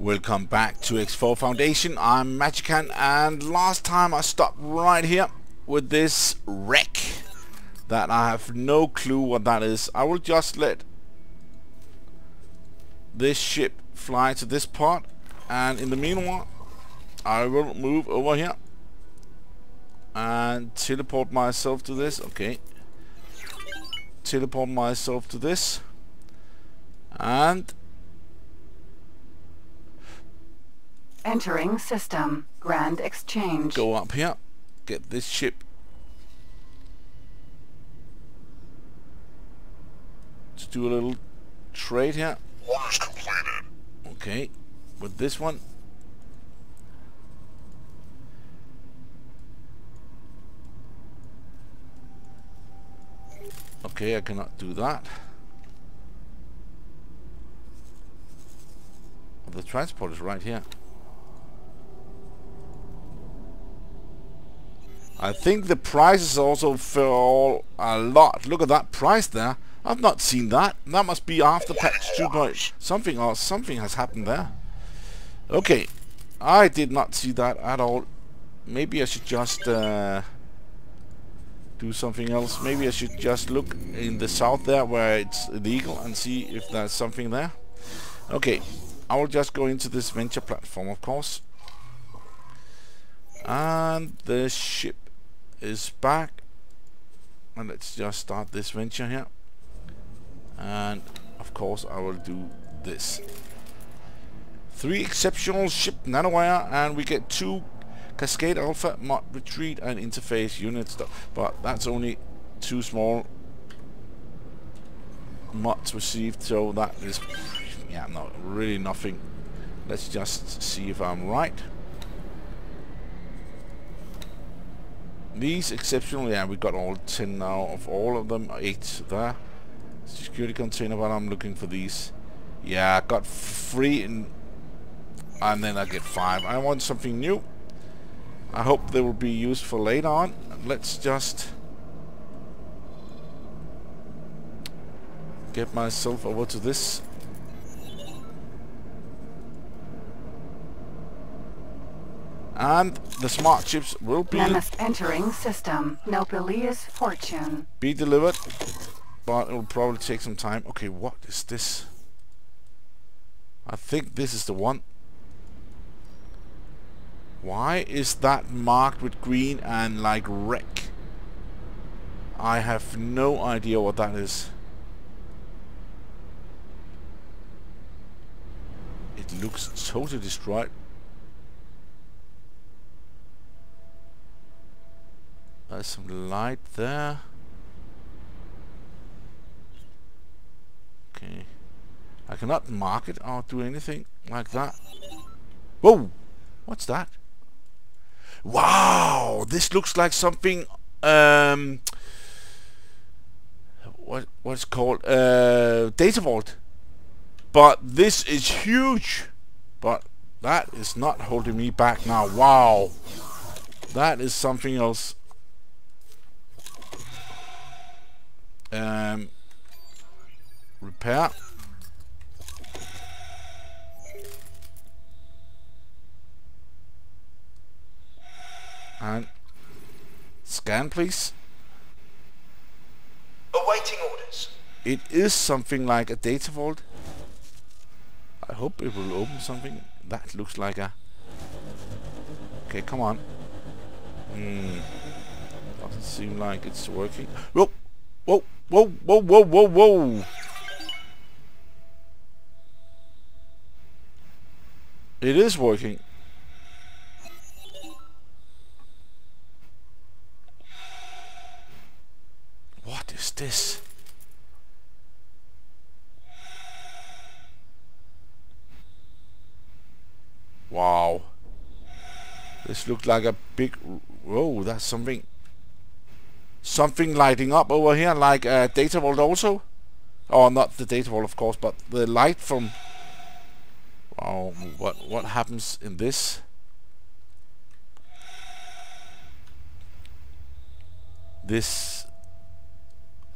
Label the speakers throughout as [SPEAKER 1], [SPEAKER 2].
[SPEAKER 1] Welcome back to X4 Foundation. I'm Magican and last time I stopped right here with this wreck that I have no clue what that is. I will just let this ship fly to this part and in the meanwhile I will move over here and teleport myself to this. Okay. Teleport myself to this and
[SPEAKER 2] Entering system. Grand exchange.
[SPEAKER 1] go up here, get this ship Let's do a little trade here.
[SPEAKER 3] Orders completed.
[SPEAKER 1] Okay, with this one. Okay, I cannot do that. The transport is right here. I think the prices also fell a lot. Look at that price there. I've not seen that. That must be after patch 2. Something or something has happened there. Okay. I did not see that at all. Maybe I should just uh, do something else. Maybe I should just look in the south there where it's illegal and see if there's something there. Okay. I will just go into this venture platform, of course. And the ship is back. And let's just start this venture here. And of course I will do this. Three exceptional ship nanowire and we get two Cascade Alpha mod retreat and interface unit stuff. But that's only two small mods received so that is yeah no really nothing. Let's just see if I'm right. These exceptional, yeah, we got all 10 now of all of them, 8 there. Security container, but I'm looking for these. Yeah, I got 3 in, and then I get 5. I want something new. I hope they will be useful later on. Let's just get myself over to this And the smart chips will be
[SPEAKER 2] Mammoth entering system. Fortune.
[SPEAKER 1] be delivered, but it will probably take some time. Okay, what is this? I think this is the one. Why is that marked with green and like wreck? I have no idea what that is. It looks totally destroyed. There's some light there. Okay. I cannot mark it or do anything like that. Whoa! What's that? Wow! This looks like something um what what's called uh data vault. But this is huge. But that is not holding me back now. Wow. That is something else. Um, repair. And scan, please.
[SPEAKER 3] Awaiting orders.
[SPEAKER 1] It is something like a data vault. I hope it will open something. That looks like a... Okay, come on. Hmm. Doesn't seem like it's working. Whoa! Whoa! Whoa! Whoa! Whoa! Whoa! Whoa! It is working. What is this? Wow. This looked like a big... Whoa, that's something... Something lighting up over here, like a data vault also. Oh, not the data vault, of course, but the light from... Wow, what, what happens in this? This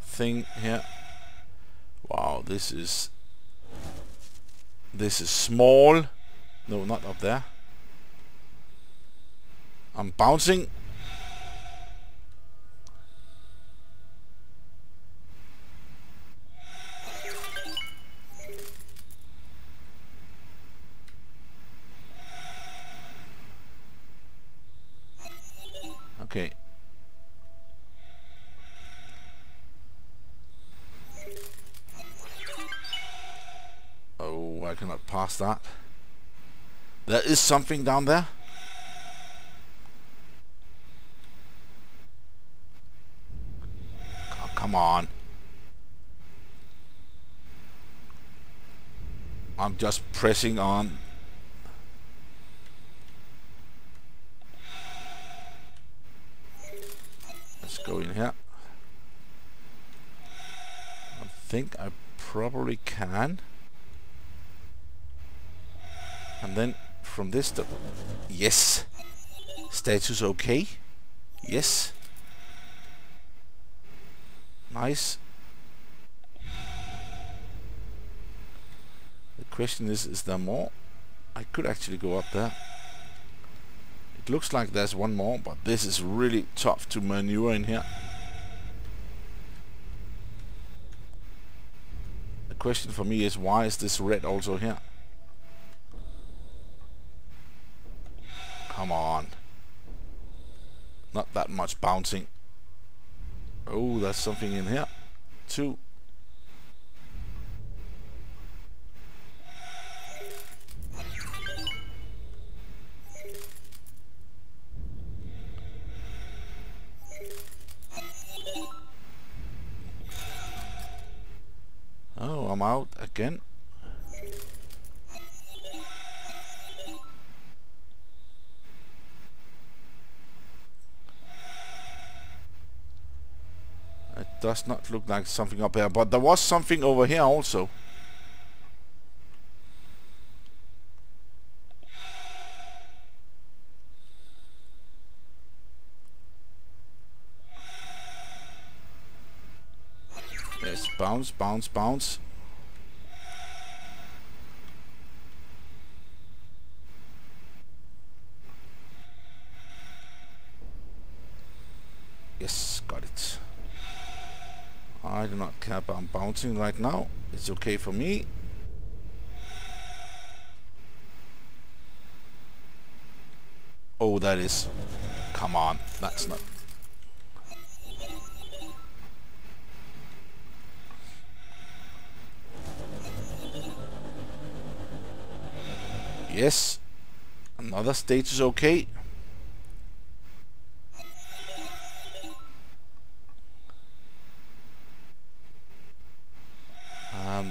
[SPEAKER 1] thing here. Wow, this is... This is small. No, not up there. I'm bouncing. Okay. Oh, I cannot pass that. There is something down there. Oh, come on. I'm just pressing on. Let's go in here. I think I probably can. And then from this yes. Status okay. Yes. Nice. The question is is there more? I could actually go up there. It looks like there's one more but this is really tough to maneuver in here question for me is why is this red also here Come on. Not that much bouncing. Oh, there's something in here. Two. Out again. does not look like something up here, but there was something over here also. Bounce, bounce, bounce. Yes, got it. I do not care about bouncing right now. It's okay for me. Oh, that is... Come on, that's not... Yes. Another stage is okay.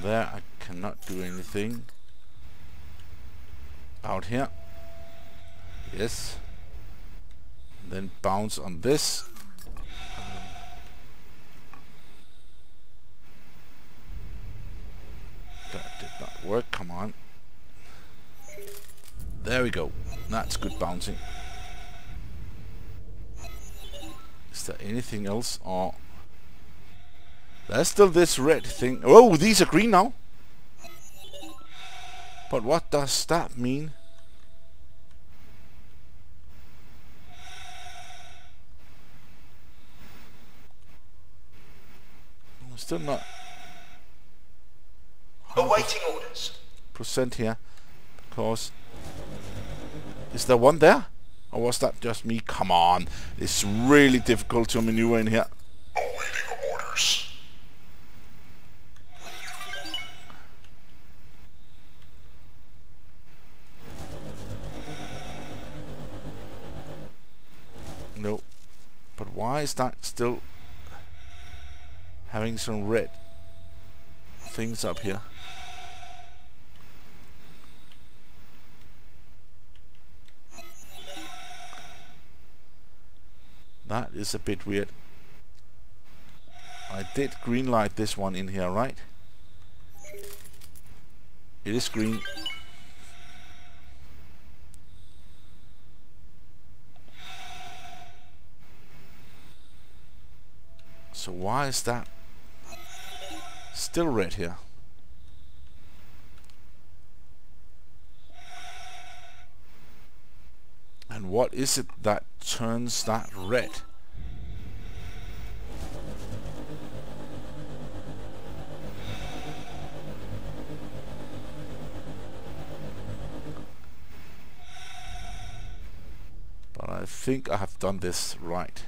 [SPEAKER 1] There. I cannot do anything. Out here. Yes. then bounce on this. Um, that did not work. Come on. There we go. That's good bouncing. Is there anything else? Or there's still this red thing. Oh, these are green now. But what does that mean? I'm still not
[SPEAKER 3] awaiting orders.
[SPEAKER 1] Percent here, because is there one there, or was that just me? Come on, it's really difficult to maneuver in here. Why is that still having some red things up here? That is a bit weird. I did green light this one in here, right? It is green. So why is that still red here? And what is it that turns that red? But I think I have done this right.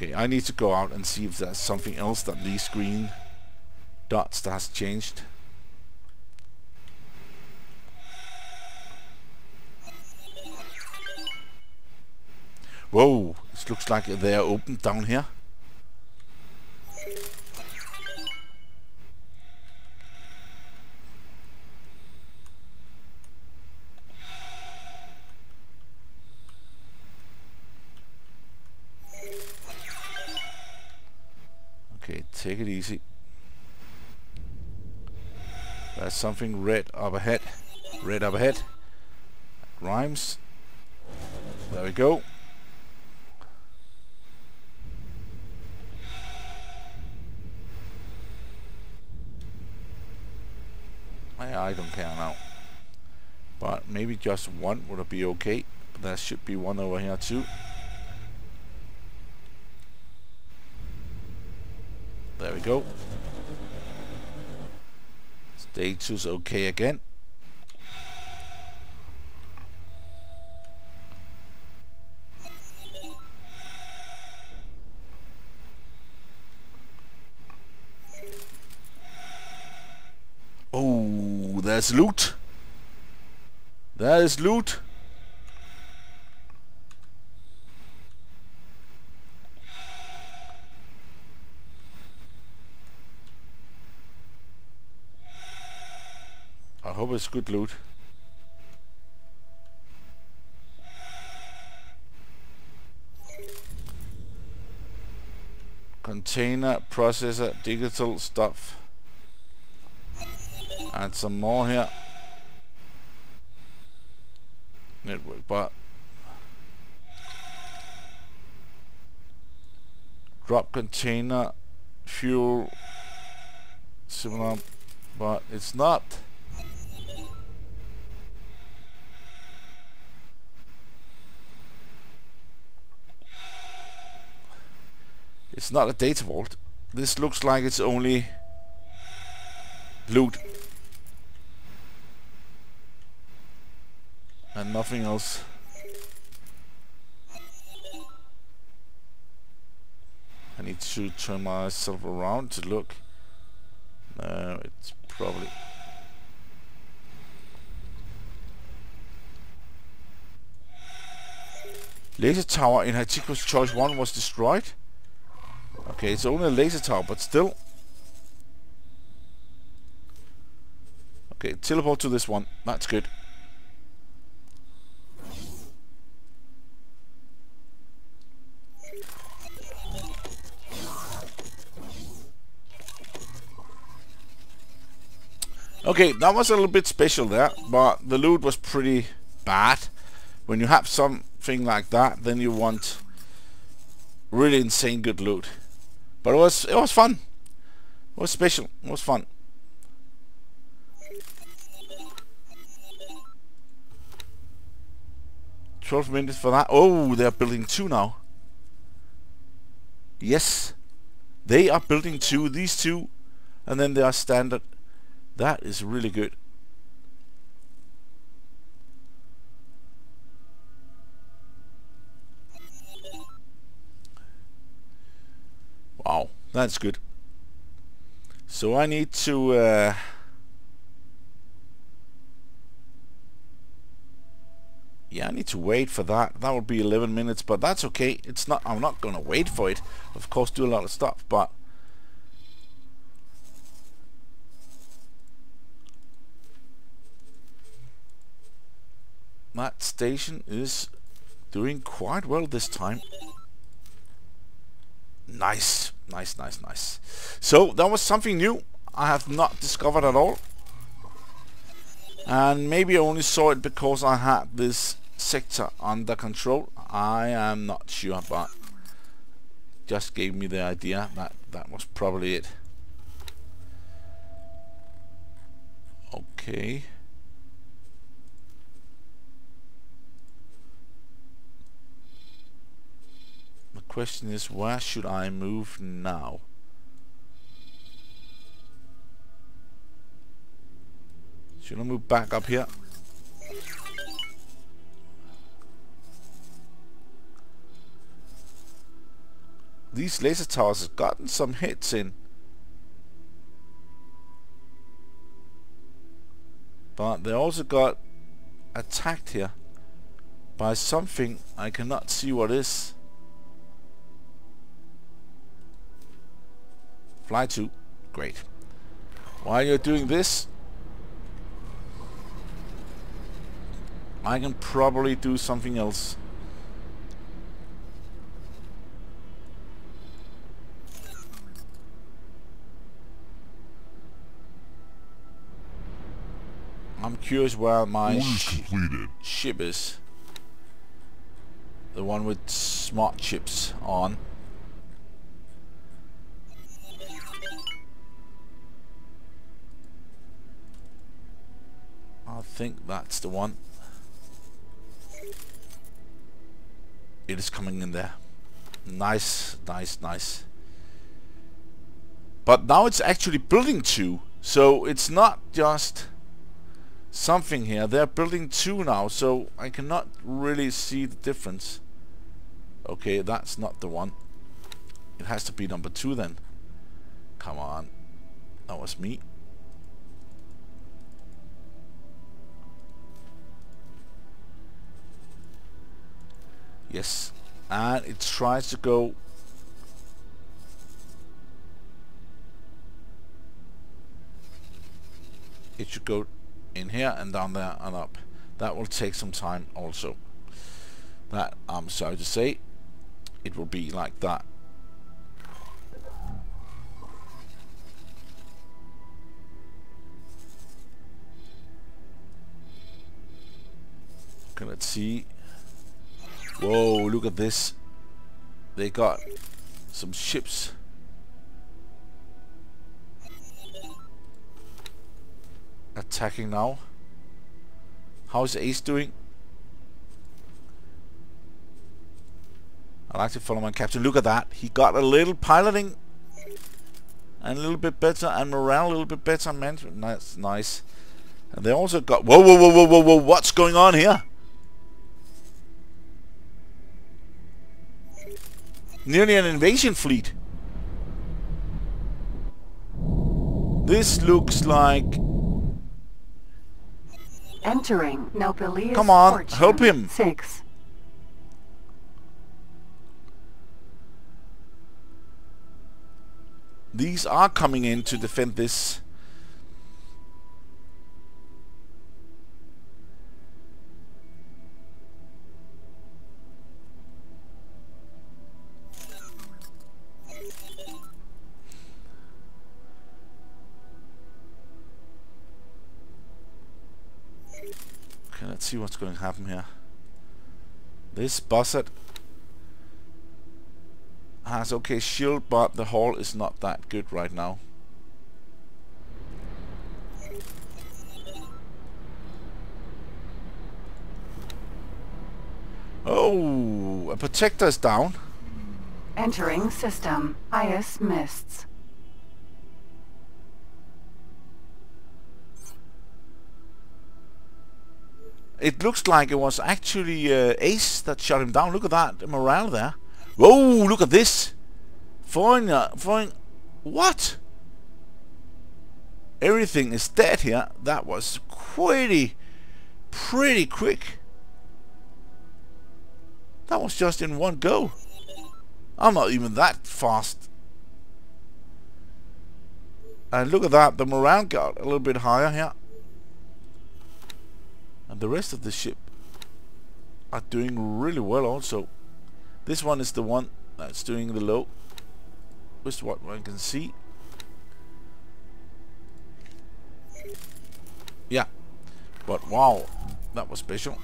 [SPEAKER 1] Okay, I need to go out and see if there's something else that these green dots that has changed. Whoa, this looks like they're open down here. Take it easy. There's something red up ahead. Red up ahead. Rhymes. There we go. I, don't care now. But maybe just one would be okay. But there should be one over here too. There we go. Status okay again. Oh, there's loot. There is loot. Good loot. Container, processor, digital stuff. And some more here. Network, but drop container, fuel, similar, but it's not. It's not a data vault. This looks like it's only loot. And nothing else. I need to turn myself around to look. No, it's probably... Laser tower in Hatikvah's Choice 1 was destroyed. Okay, it's only a laser tower, but still. Okay, teleport to this one. That's good. Okay, that was a little bit special there, but the loot was pretty bad. When you have something like that, then you want really insane good loot. But it was it was fun. It was special. It was fun. Twelve minutes for that. Oh, they are building two now. Yes, they are building two. These two, and then they are standard. That is really good. Wow, that's good. So I need to uh, yeah, I need to wait for that. That would be 11 minutes, but that's okay. It's not. I'm not gonna wait for it. Of course, do a lot of stuff, but that station is doing quite well this time. Nice, Nice, nice, nice. So that was something new I have not discovered at all. And maybe I only saw it because I had this sector under control. I am not sure, but just gave me the idea that that was probably it. Okay. Question is, where should I move now? Should I move back up here? These laser towers have gotten some hits in. But they also got attacked here by something I cannot see what is. Fly to. Great. While you're doing this, I can probably do something else. I'm curious where my sh
[SPEAKER 3] completed.
[SPEAKER 1] ship is. The one with smart chips on. I think that's the one. It is coming in there. Nice, nice, nice. But now it's actually building two. So it's not just something here. They're building two now, so I cannot really see the difference. Okay, that's not the one. It has to be number two then. Come on. That was me. Yes. And it tries to go it should go in here and down there and up. That will take some time also. That I'm sorry to say, it will be like that. Okay, let's see. Whoa, look at this. They got some ships. Attacking now. How's Ace doing? I like to follow my captain. Look at that. He got a little piloting and a little bit better and morale a little bit better management. That's nice. And they also got... Whoa, whoa, whoa, whoa, whoa, whoa. What's going on here? Nearly an invasion fleet. This looks like...
[SPEAKER 2] Entering Nopileos
[SPEAKER 1] Come on,
[SPEAKER 2] Fortune.
[SPEAKER 1] help him.
[SPEAKER 2] Six.
[SPEAKER 1] These are coming in to defend this. Let's see what's going to happen here. This Buzzard has okay shield, but the hull is not that good right now. Oh, a protector is down.
[SPEAKER 2] Entering system. IS mists.
[SPEAKER 1] It looks like it was actually uh, Ace that shot him down. Look at that, morale there. Whoa, look at this. Flying, uh, flying. What? Everything is dead here. That was pretty, pretty quick. That was just in one go. I'm not even that fast. And look at that, the morale got a little bit higher here. And the rest of the ship are doing really well also. This one is the one that's doing the low. With what one can see. Yeah. But wow, that was special.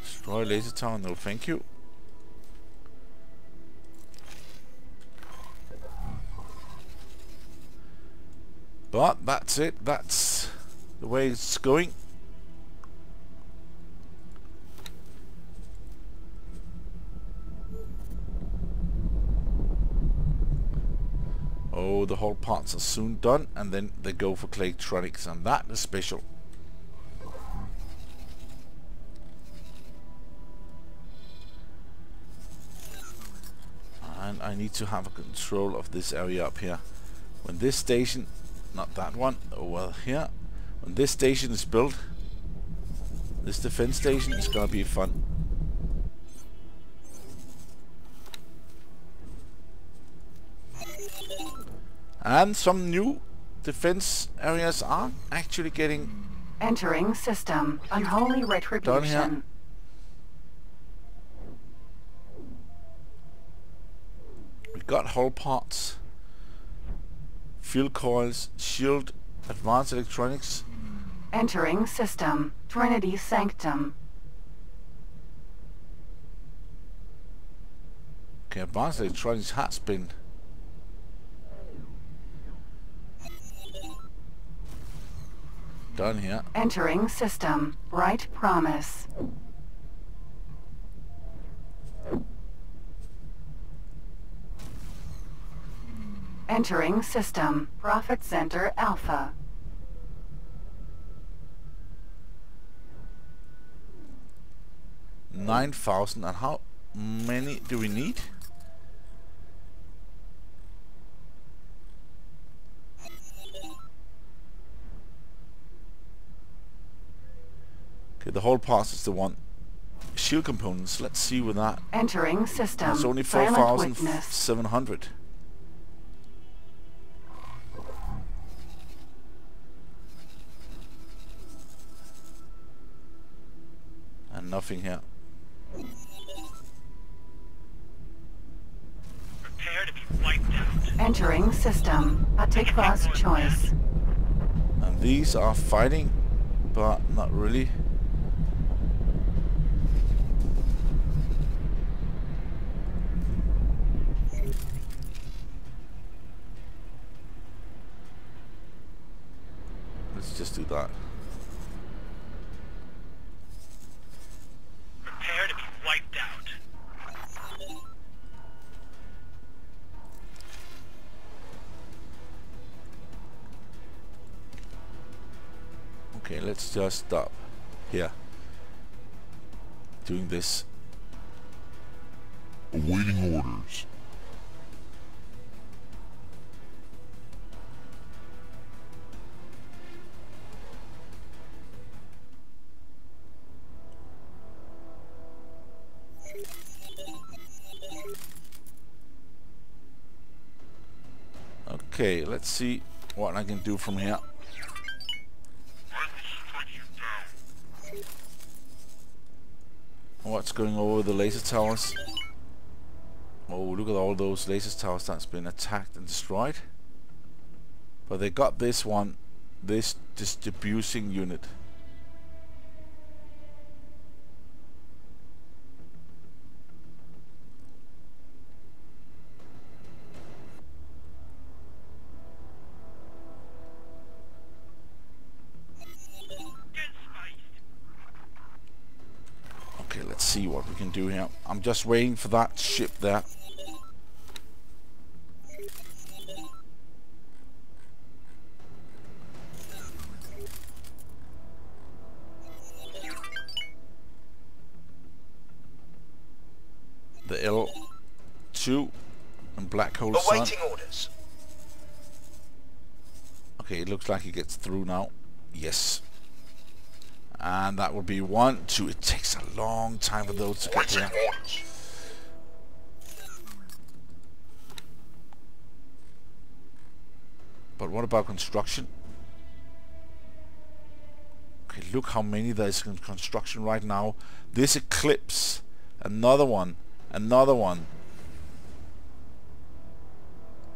[SPEAKER 1] Destroy laser tower, no thank you. But that's it. That's the way it's going. Oh, the hull parts are soon done, and then they go for Claytronics, and that is special. And I need to have a control of this area up here. When this station, not that one, oh, over here, when this station is built, this defense station is gonna be fun. And some new defense areas are actually getting
[SPEAKER 2] Entering system. Unholy retribution.
[SPEAKER 1] we got hull parts, fuel coils, shield, advanced electronics.
[SPEAKER 2] Entering system. Trinity Sanctum.
[SPEAKER 1] Okay, advanced electronics has been done here.
[SPEAKER 2] Entering system. Bright Promise. Entering system. Profit Center Alpha.
[SPEAKER 1] Nine thousand and how many do we need? Okay, the whole pass is the one shield components. Let's see with that.
[SPEAKER 2] Entering system.
[SPEAKER 1] It's only 4,700. Nothing here.
[SPEAKER 4] Prepare to be wiped out.
[SPEAKER 2] Entering system. Hatikvah's Choice.
[SPEAKER 1] And these are fighting, but not really. Let's just do that.
[SPEAKER 4] Prepare to be wiped out.
[SPEAKER 1] Okay, let's just stop here. Doing this.
[SPEAKER 3] Awaiting orders.
[SPEAKER 1] Okay, let's see what I can do from here. What's going over the laser towers? Oh, look at all those laser towers that's been attacked and destroyed. But they got this one, this distributing unit. Can do here. I'm just waiting for that ship there. The L2 and Black Hole Sun.
[SPEAKER 3] Orders.
[SPEAKER 1] Okay, it looks like he gets through now. Yes. And that will be one, two. It takes a long time for those to get there. But what about construction? Okay, look how many there is in construction right now. This Eclipse, another one, another one.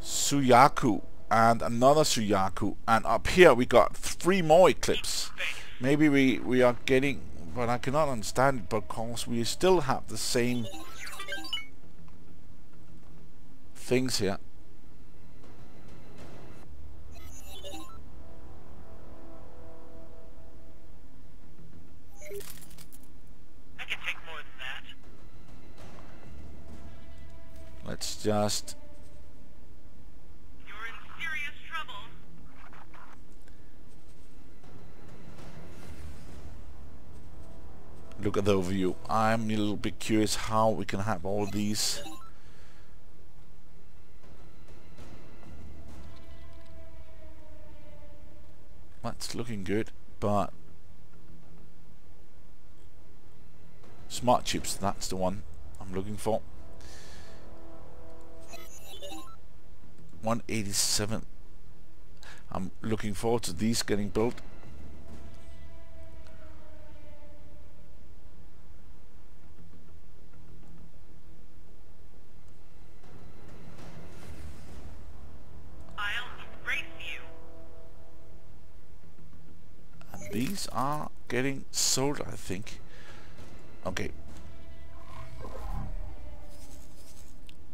[SPEAKER 1] Suyaku, and another Suyaku. And up here we got three more Eclipse. Maybe we, we are getting... But I cannot understand it because we still have the same things here. Let's just look at the overview. I'm a little bit curious how we can have all these. That's looking good, but smart chips, that's the one I'm looking for. 187. I'm looking forward to these getting built. These are getting sold, I think. Okay.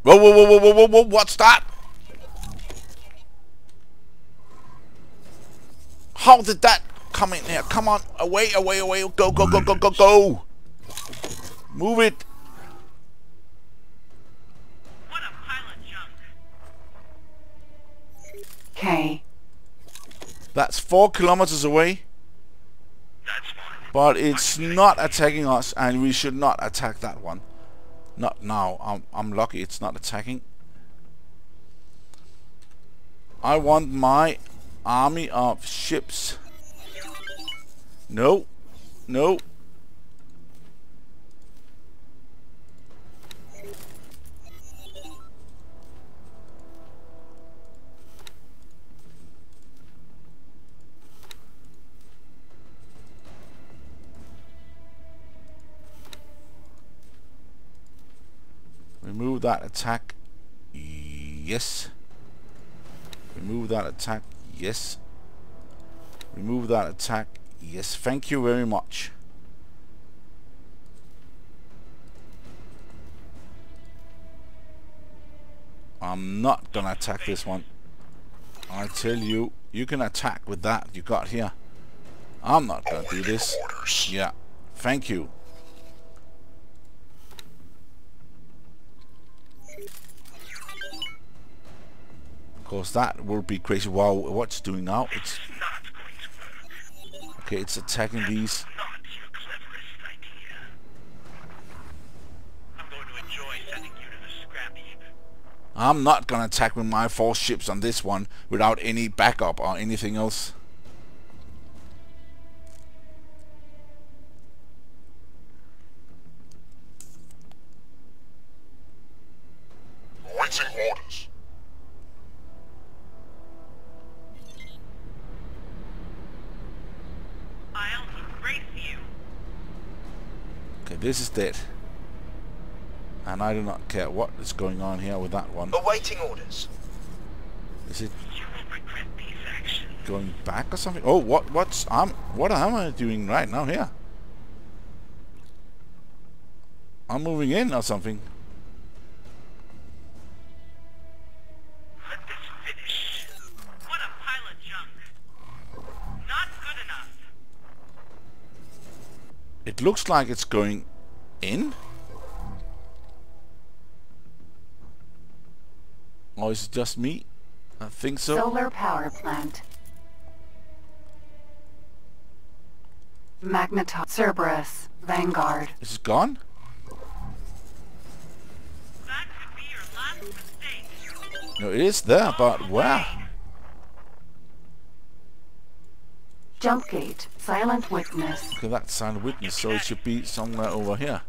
[SPEAKER 1] Whoa, whoa, whoa, whoa, whoa, whoa, whoa, what's that? How did that come in here? Come on, away, away, away, go, go, go, go, go, go. Move it.
[SPEAKER 4] What a pile of junk.
[SPEAKER 2] K.
[SPEAKER 1] That's four kilometers away,
[SPEAKER 4] That's fine.
[SPEAKER 1] But it's not attacking us, and we should not attack that one. Not now. I'm, I'm lucky it's not attacking. I want my army of ships. No. No. Remove that attack. Yes. Remove that attack. Yes. Remove that attack. Yes. Thank you very much. I'm not gonna attack this one. I tell you, you can attack with that you got here. I'm not gonna do this. Yeah. Thank you. Course, that will be crazy. Wow, what's doing now? It's okay. It's attacking these.
[SPEAKER 4] I'm
[SPEAKER 1] not gonna attack with my four ships on this one without any backup or anything else.
[SPEAKER 3] Awaiting orders.
[SPEAKER 1] This is dead. And I do not care what is going on here with that one.
[SPEAKER 5] Awaiting orders.
[SPEAKER 1] Is it
[SPEAKER 4] You will regret these actions.
[SPEAKER 1] going back or something? Oh, what? What's I'm? What am I doing right now here? I'm moving in or something.
[SPEAKER 4] Let this finish. What a pile of junk. Not good enough.
[SPEAKER 1] It looks like it's going in. Or is it just me? I think so.
[SPEAKER 2] Solar power plant. Magnetar. Cerberus. Vanguard.
[SPEAKER 1] Is it gone?
[SPEAKER 4] That could be your last mistake.
[SPEAKER 1] No, it is there, but where?
[SPEAKER 2] Jump gate. Silent witness.
[SPEAKER 1] Okay, that's silent witness, so it should be somewhere over here.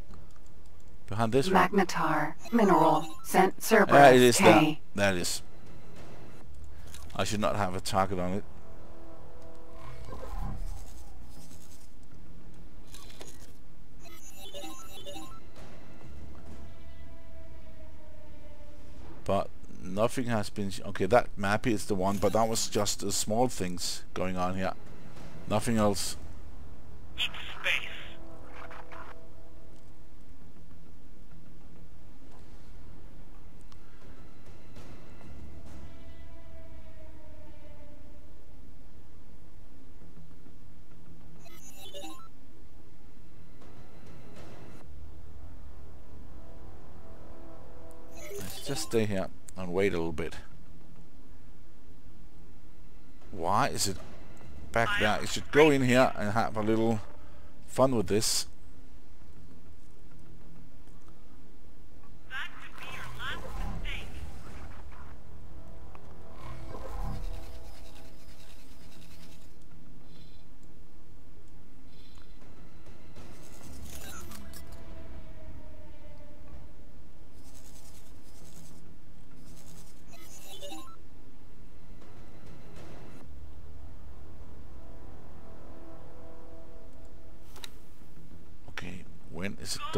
[SPEAKER 1] Behind this one.
[SPEAKER 2] Magnetar. Mineral. Cent. Cerberus.
[SPEAKER 1] There it is
[SPEAKER 2] K.
[SPEAKER 1] There it is. I should not have a target on it. But nothing has been... Okay, that map is the one, but that was just the small things going on here. Nothing else.
[SPEAKER 4] Space.
[SPEAKER 1] Let's just stay here and wait a little bit. Why is it back there? You should go in here and have a little fun with this.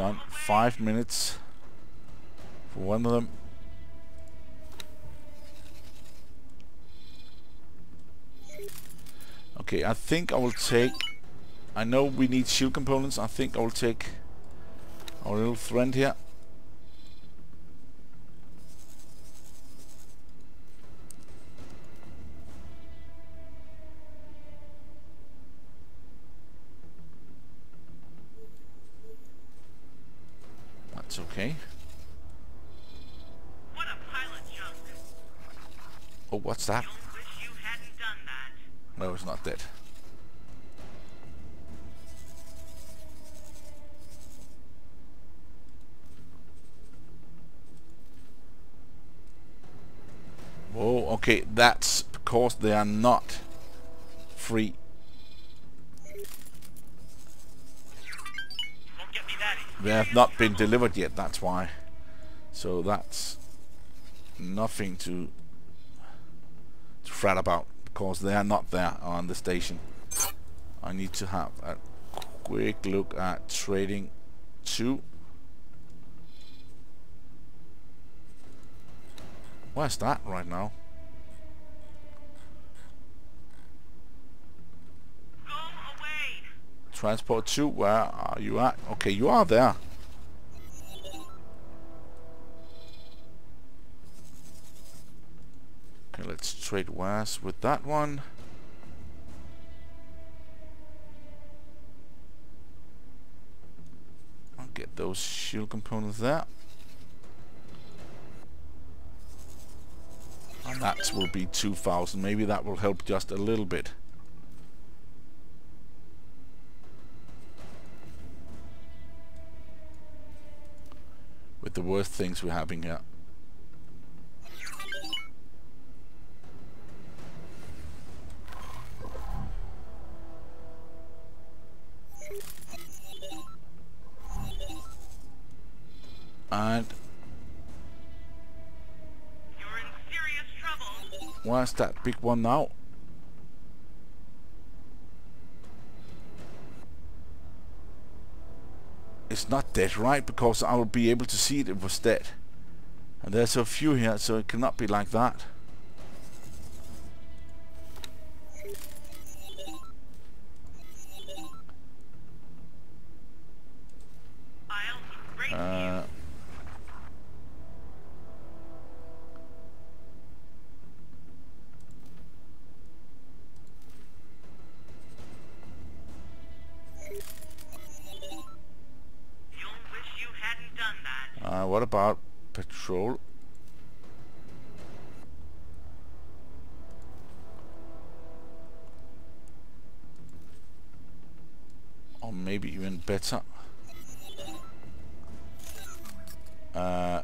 [SPEAKER 1] Done? Five minutes for one of them. Okay, I think I will take... I know we need shield components. I think I will take our little friend here. That's okay.
[SPEAKER 4] What a pile of junk.
[SPEAKER 1] Oh, what's that?
[SPEAKER 4] Wish you hadn't done that.
[SPEAKER 1] No, it's not dead. Whoa, okay, that's because they are not free. They have not been delivered yet, that's why. So that's nothing to, to fret about, because they are not there on the station. I need to have a quick look at trading 2. Where's that right now?
[SPEAKER 4] Go away.
[SPEAKER 1] Transport 2, where are you at? Okay, you are there. Okay, let's trade west with that one. I'll get those shield components there. And that will be 2000. Maybe that will help just a little bit. With the worst things we're having here. And
[SPEAKER 4] You're in serious trouble.
[SPEAKER 1] where's that big one now? It's not dead, right? Because I will be able to see it, it was dead. And there's a few here, so it cannot be like that. Maybe up. Uh,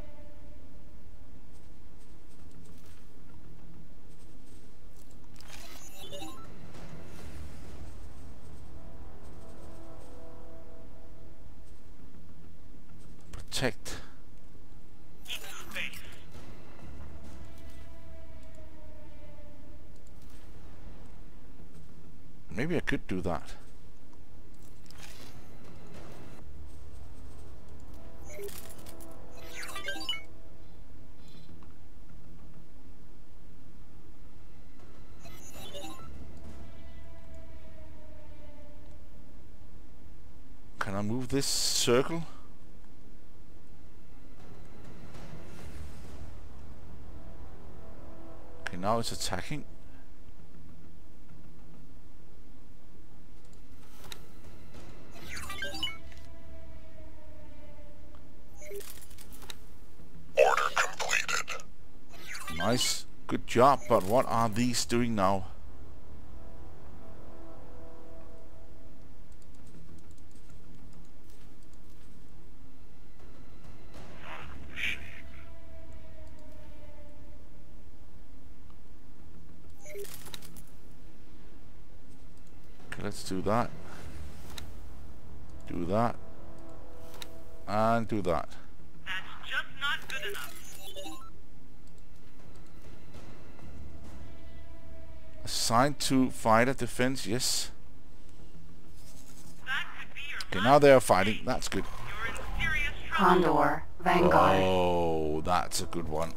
[SPEAKER 1] protect. Maybe I could do that. This circle? Okay, now it's attacking.
[SPEAKER 3] Order completed.
[SPEAKER 1] Nice. Good job, but what are these doing now? Do that. Do that. And do that.
[SPEAKER 4] That's just not good enough.
[SPEAKER 1] Assigned to fighter defense, yes.
[SPEAKER 4] That could
[SPEAKER 1] Okay, now they are fighting. That's good.
[SPEAKER 4] You're in serious trouble.
[SPEAKER 2] Condor, Vanguard.
[SPEAKER 1] Oh, that's a good one.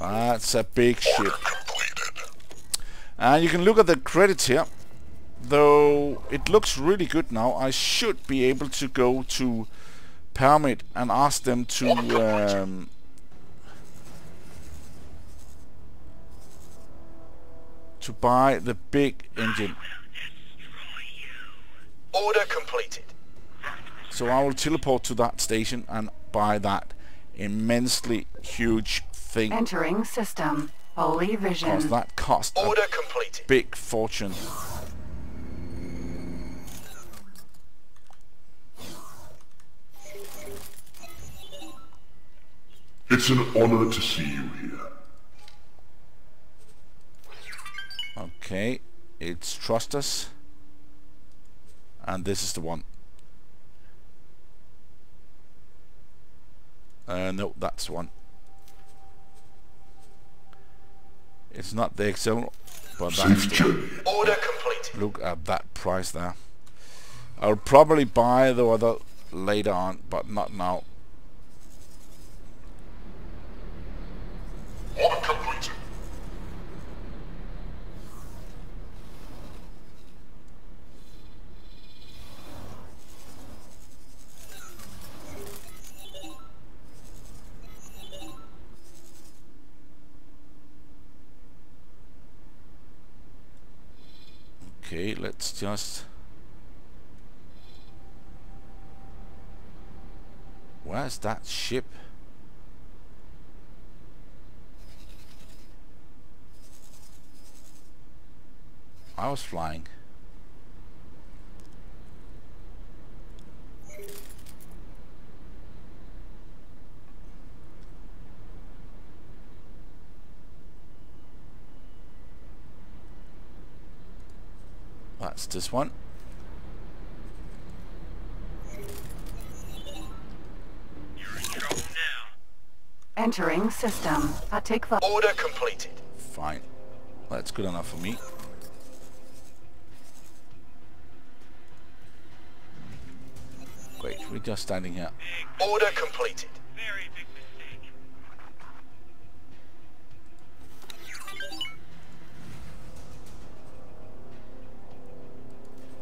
[SPEAKER 1] That's a big ship. And you can look at the credits here. Though it looks really good now, I should be able to go to Permit and ask them to um, to buy the big engine.
[SPEAKER 5] Order completed.
[SPEAKER 1] So I will teleport to that station and buy that immensely huge thing.
[SPEAKER 2] Entering system. Holy
[SPEAKER 1] Because
[SPEAKER 2] Vision.
[SPEAKER 1] that cost a
[SPEAKER 5] Order completed.
[SPEAKER 1] big fortune.
[SPEAKER 3] It's an honor to see you here.
[SPEAKER 1] Okay, it's trust us. And this is the one. Uh, no, that's the one. It's not the Excel, but that's
[SPEAKER 3] Safe
[SPEAKER 1] the
[SPEAKER 3] journey.
[SPEAKER 5] Order completed.
[SPEAKER 1] Look at that price there. I'll probably buy the other later on, but not now. Just... Where's that ship? I was flying. That's this one.
[SPEAKER 4] You're in trouble now.
[SPEAKER 2] Entering system.
[SPEAKER 5] Order completed.
[SPEAKER 1] Fine. That's good enough for me. Great, we're just standing here.
[SPEAKER 5] Order completed.
[SPEAKER 4] very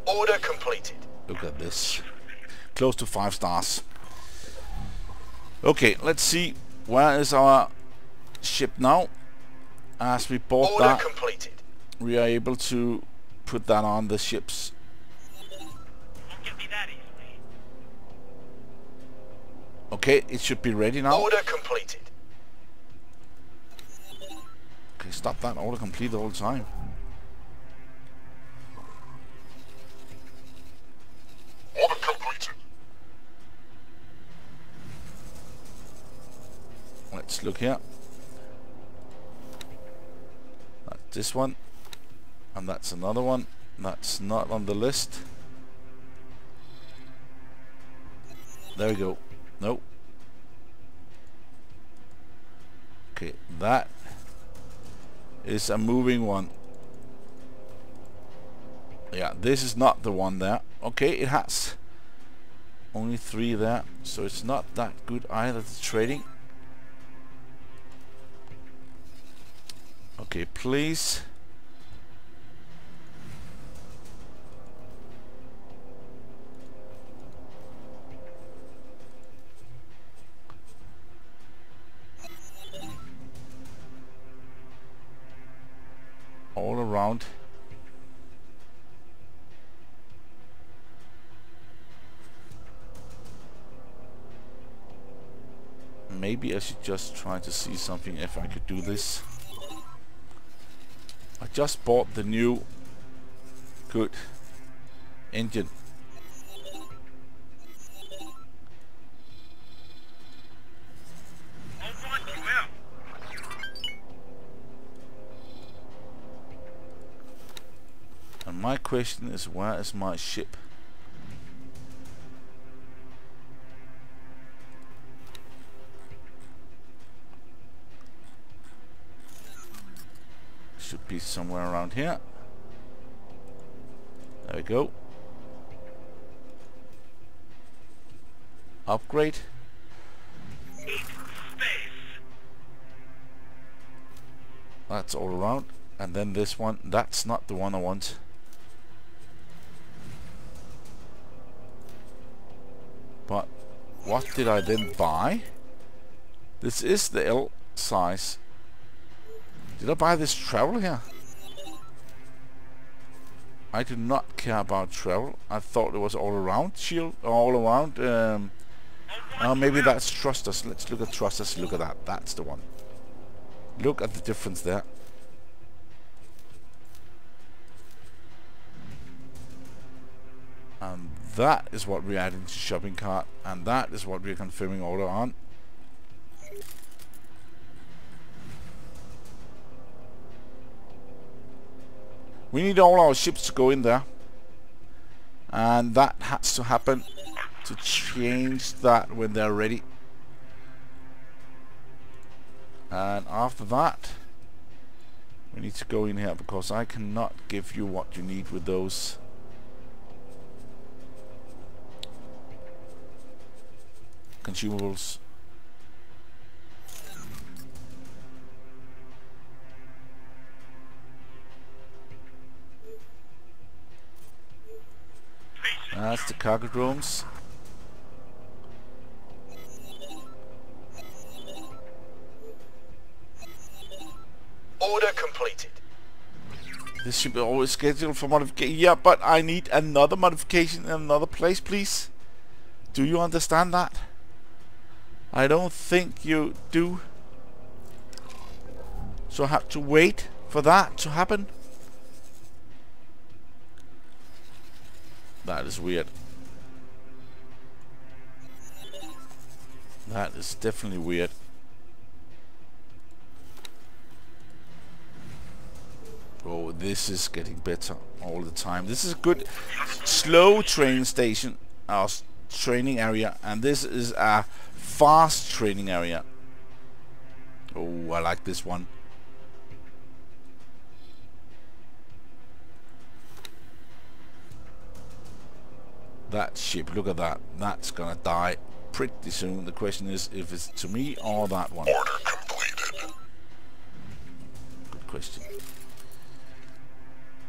[SPEAKER 5] Order completed.
[SPEAKER 1] Look at this. Close to five stars. Okay, let's see. Where is our ship now? As we bought
[SPEAKER 5] Order
[SPEAKER 1] that,
[SPEAKER 5] completed.
[SPEAKER 1] we are able to put that on the ships.
[SPEAKER 4] Won't get me that easily.
[SPEAKER 1] Okay, it should be ready now.
[SPEAKER 5] Order completed.
[SPEAKER 1] Okay, stop that order complete all the time. Let's look here. That's this one. And that's another one. That's not on the list. There we go. Nope. Okay, that is a moving one. Yeah, this is not the one there. Okay, it has only three there, so it's not that good either, the trading. Okay, please. All around. maybe I should just try to see something if I could do this. I just bought the new good engine. And my question is, where is my ship? Somewhere around here. There we go. Upgrade. That's all around. And then this one, that's not the one I want. But what did I then buy? This is the L size. Did I buy this travel here? I do not care about travel. I thought it was all around shield, all around. Um, oh, maybe that's thrusters. Let's look at thrusters. Look at that. That's the one. Look at the difference there. And that is what we're adding to shopping cart, and that is what we're confirming order on. We need all our ships to go in there. And that has to happen to change that when they're ready. And after that, we need to go in here because I cannot give you what you need with those. Consumables. That's the cargo drones.
[SPEAKER 5] Order completed.
[SPEAKER 1] This should be always scheduled for modification. Yeah, but I need another modification in another place, please. Do you understand that? I don't think you do. So I have to wait for that to happen. That is weird. That is definitely weird. Oh, this is getting better all the time. This is a good slow train station, our training area, and this is a fast training area. Oh, I like this one. That ship, look at that. That's gonna die pretty soon. The question is if it's to me or that one.
[SPEAKER 3] Order completed.
[SPEAKER 1] Good question.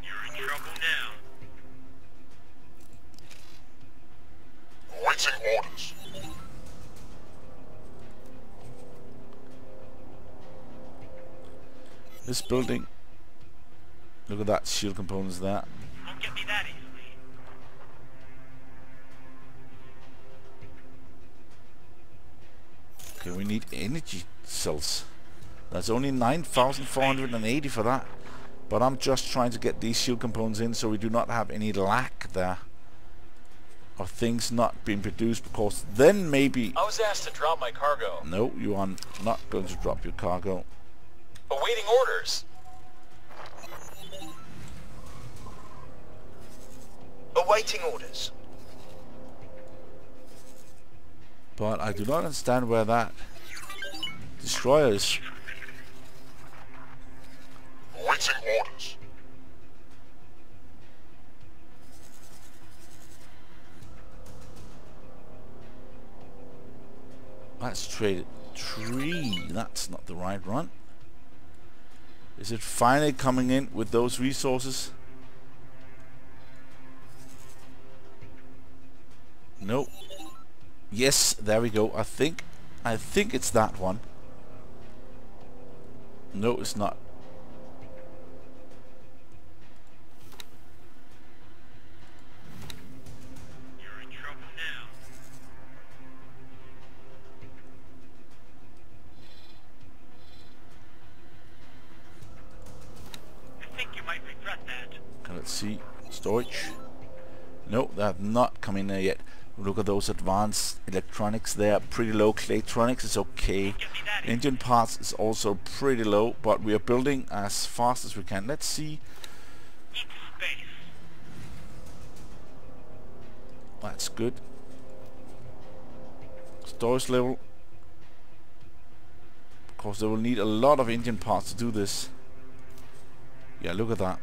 [SPEAKER 4] You're in trouble now.
[SPEAKER 3] Awaiting orders.
[SPEAKER 1] This building. Look at that shield components there. Okay, we need energy cells. That's only 9,480 for that. But I'm just trying to get these shield components in so we do not have any lack there. Of things not being produced because then maybe...
[SPEAKER 5] I was asked to drop my cargo.
[SPEAKER 1] No, you are not going to drop your cargo.
[SPEAKER 5] Awaiting orders. Awaiting orders.
[SPEAKER 1] But I do not understand where that destroyer is.
[SPEAKER 3] Awaiting orders.
[SPEAKER 1] That's traded tree. That's not the right run. Is it finally coming in with those resources? Nope. Yes, there we go. I think I think it's that one. No, it's not.
[SPEAKER 4] Let's
[SPEAKER 1] see. Storage. No, they have not come in there yet. Look at those advanced electronics there. Pretty low. Claytronics is okay. Engine parts is also pretty low, but we are building as fast as we can. Let's see. That's good. Storage level. Of course, they will need a lot of engine parts to do this. Yeah, look at that.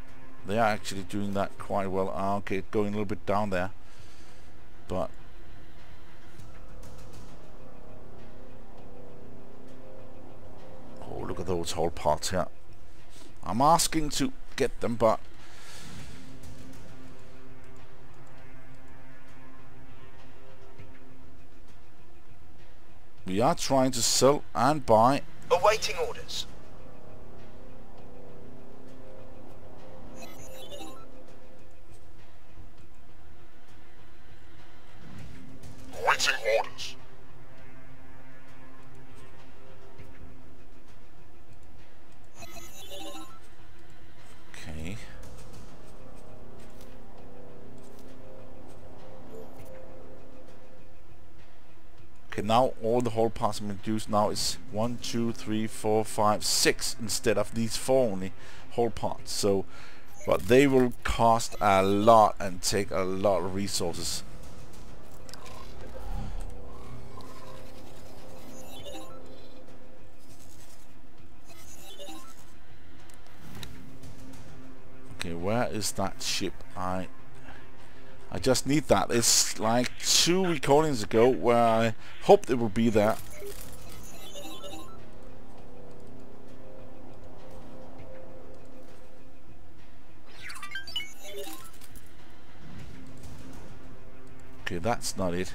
[SPEAKER 1] They are actually doing that quite well. Ah, okay, going a little bit down there. But look at those hull parts here. I'm asking to get them, but we are trying to sell and buy.
[SPEAKER 5] Awaiting orders.
[SPEAKER 1] Now all the hull parts been reduced. Now it's one, two, three, four, five, six instead of these four only hull parts. So, but they will cost a lot and take a lot of resources. Okay, where is that ship? I I just need that. It's like two recordings ago where I hoped it would be there. Okay, that's not it.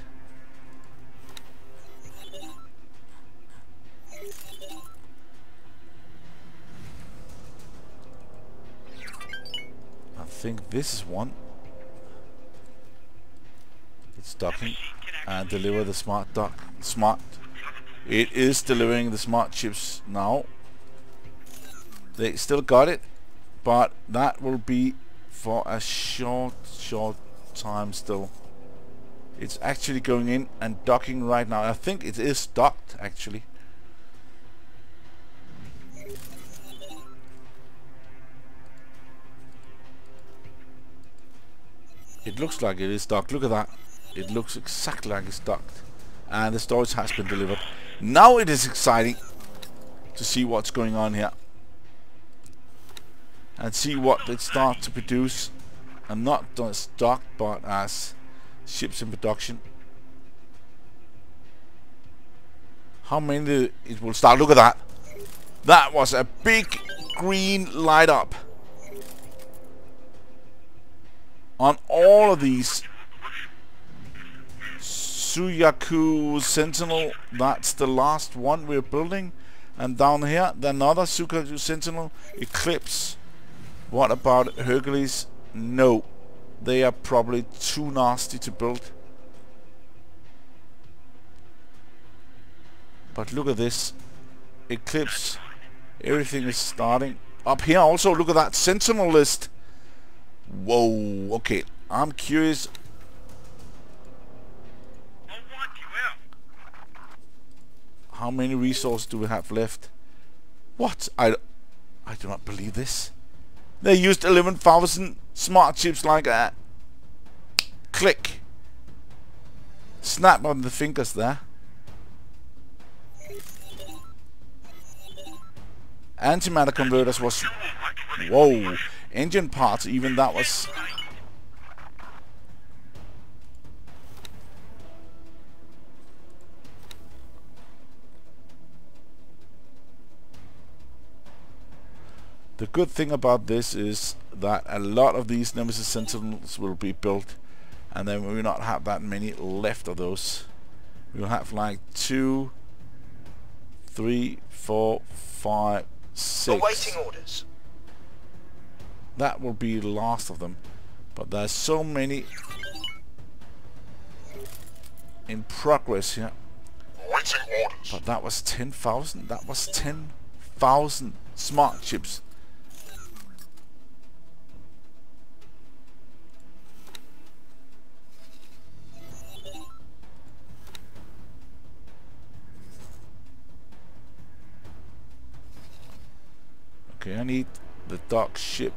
[SPEAKER 1] I think this is one. It's docking and deliver the smart dock. Smart. It is delivering the smart chips now. They still got it, but that will be for a short, short time still. It's actually going in and docking right now. I think it is docked actually. It looks like it is docked. Look at that. It looks exactly like it's docked. And the storage has been delivered. Now it is exciting to see what's going on here. And see what they start to produce. And not as docked, but as ships in production. How many it will start? Look at that. That was a big green light up. On all of these Suyaku Sentinel, that's the last one we're building. And down here, the another Suyaku Sentinel, Eclipse. What about Hercules? No. They are probably too nasty to build. But look at this. Eclipse. Everything is starting. Up here also, look at that Sentinel list. Whoa. Okay, I'm curious
[SPEAKER 4] I'll want you out.
[SPEAKER 1] How many resources do we have left? What? I, I do not believe this. They used 11,000 smart chips like that. Click. Snap on the fingers there. Antimatter converters was... Whoa. Engine parts, even that was... The good thing about this is that a lot of these Nemesis Sentinels will be built and then we will not have that many left of those. We'll have like two, three, four, five, six.
[SPEAKER 5] Awaiting orders.
[SPEAKER 1] That will be the last of them. But there's so many in progress here.
[SPEAKER 3] Awaiting orders.
[SPEAKER 1] But that was 10,000. That was 10,000 smart chips. Okay, I need the dark ship.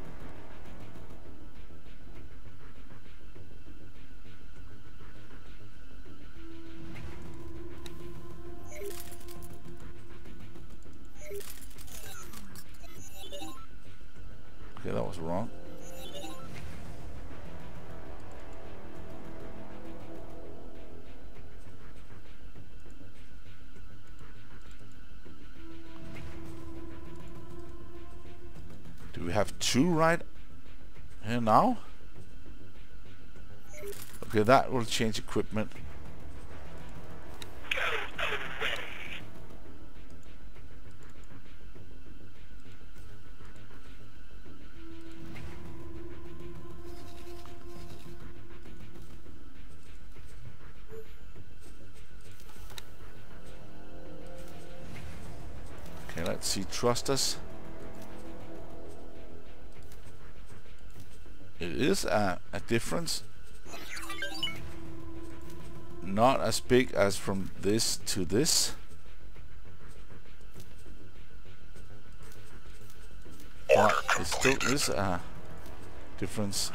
[SPEAKER 1] Okay, that was wrong. Do we have two right here now? Okay, that will change equipment. Okay, let's see. Trust us. It is a, a difference. Not as big as from this to this. But it still is a uh, difference.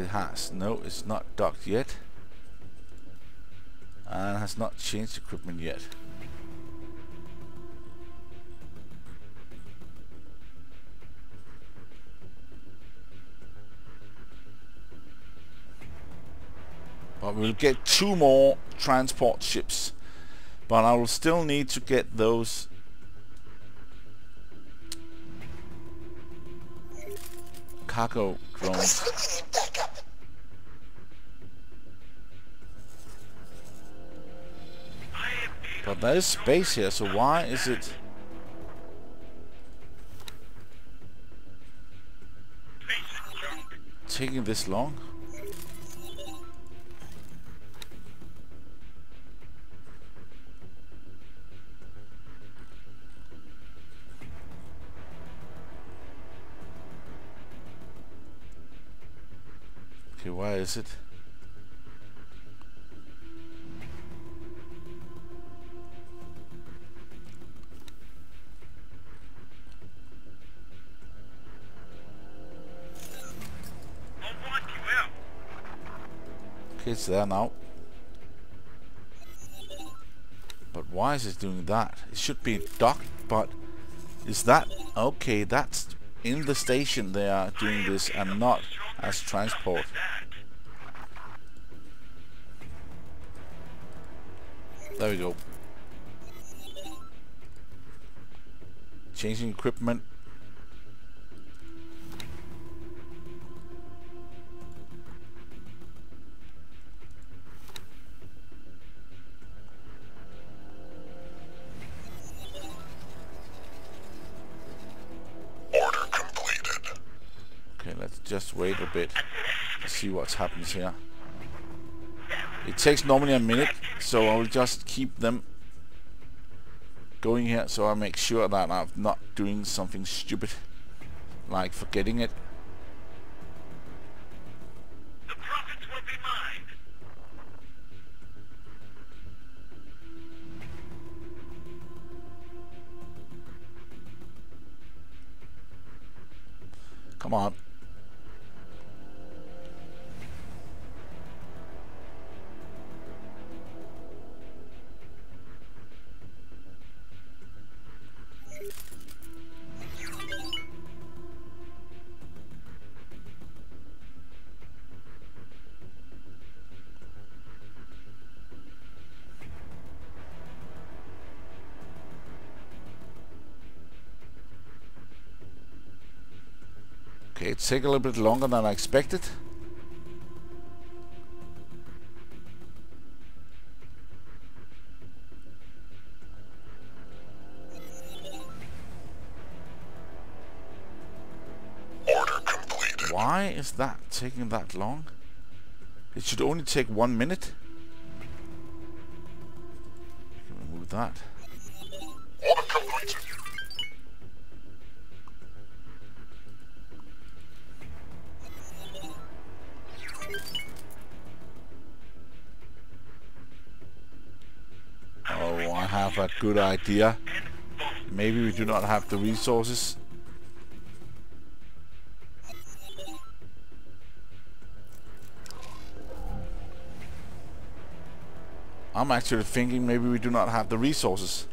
[SPEAKER 1] It has. No, it's not docked yet. And has not changed equipment yet. But we'll get two more transport ships. But I will still need to get those cargo drones. There is space here, so why is it taking this long? Okay, why is it? It's there now. But why is it doing that? It should be docked, but is that okay? That's in the station they are doing this and not as transport. There we go. Changing equipment. Just wait a bit. See what happens here. It takes normally a minute, so I will just keep them going here so I make sure that I'm not doing something stupid like forgetting it.
[SPEAKER 4] The profits will be mine.
[SPEAKER 1] Come on. Took a little bit longer than I expected.
[SPEAKER 3] Order completed.
[SPEAKER 1] Why is that taking that long? It should only take one minute. Can we move that? Have a good idea. Maybe we do not have the resources. I'm actually thinking maybe we do not have the resources.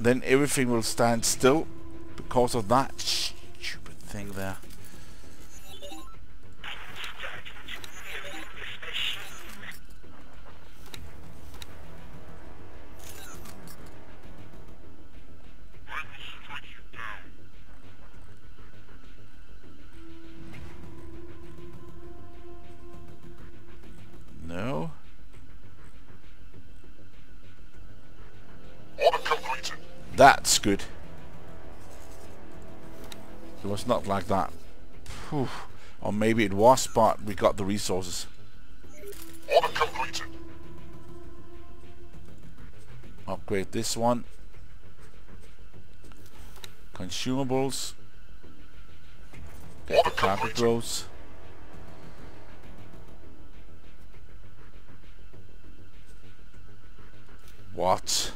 [SPEAKER 1] Then everything will stand still because of that stupid thing there. That's good. It was not like that. Phew. Or maybe it was, but we got the resources.
[SPEAKER 3] Order completed.
[SPEAKER 1] Upgrade this one. Consumables. Get the carpet rolls. What?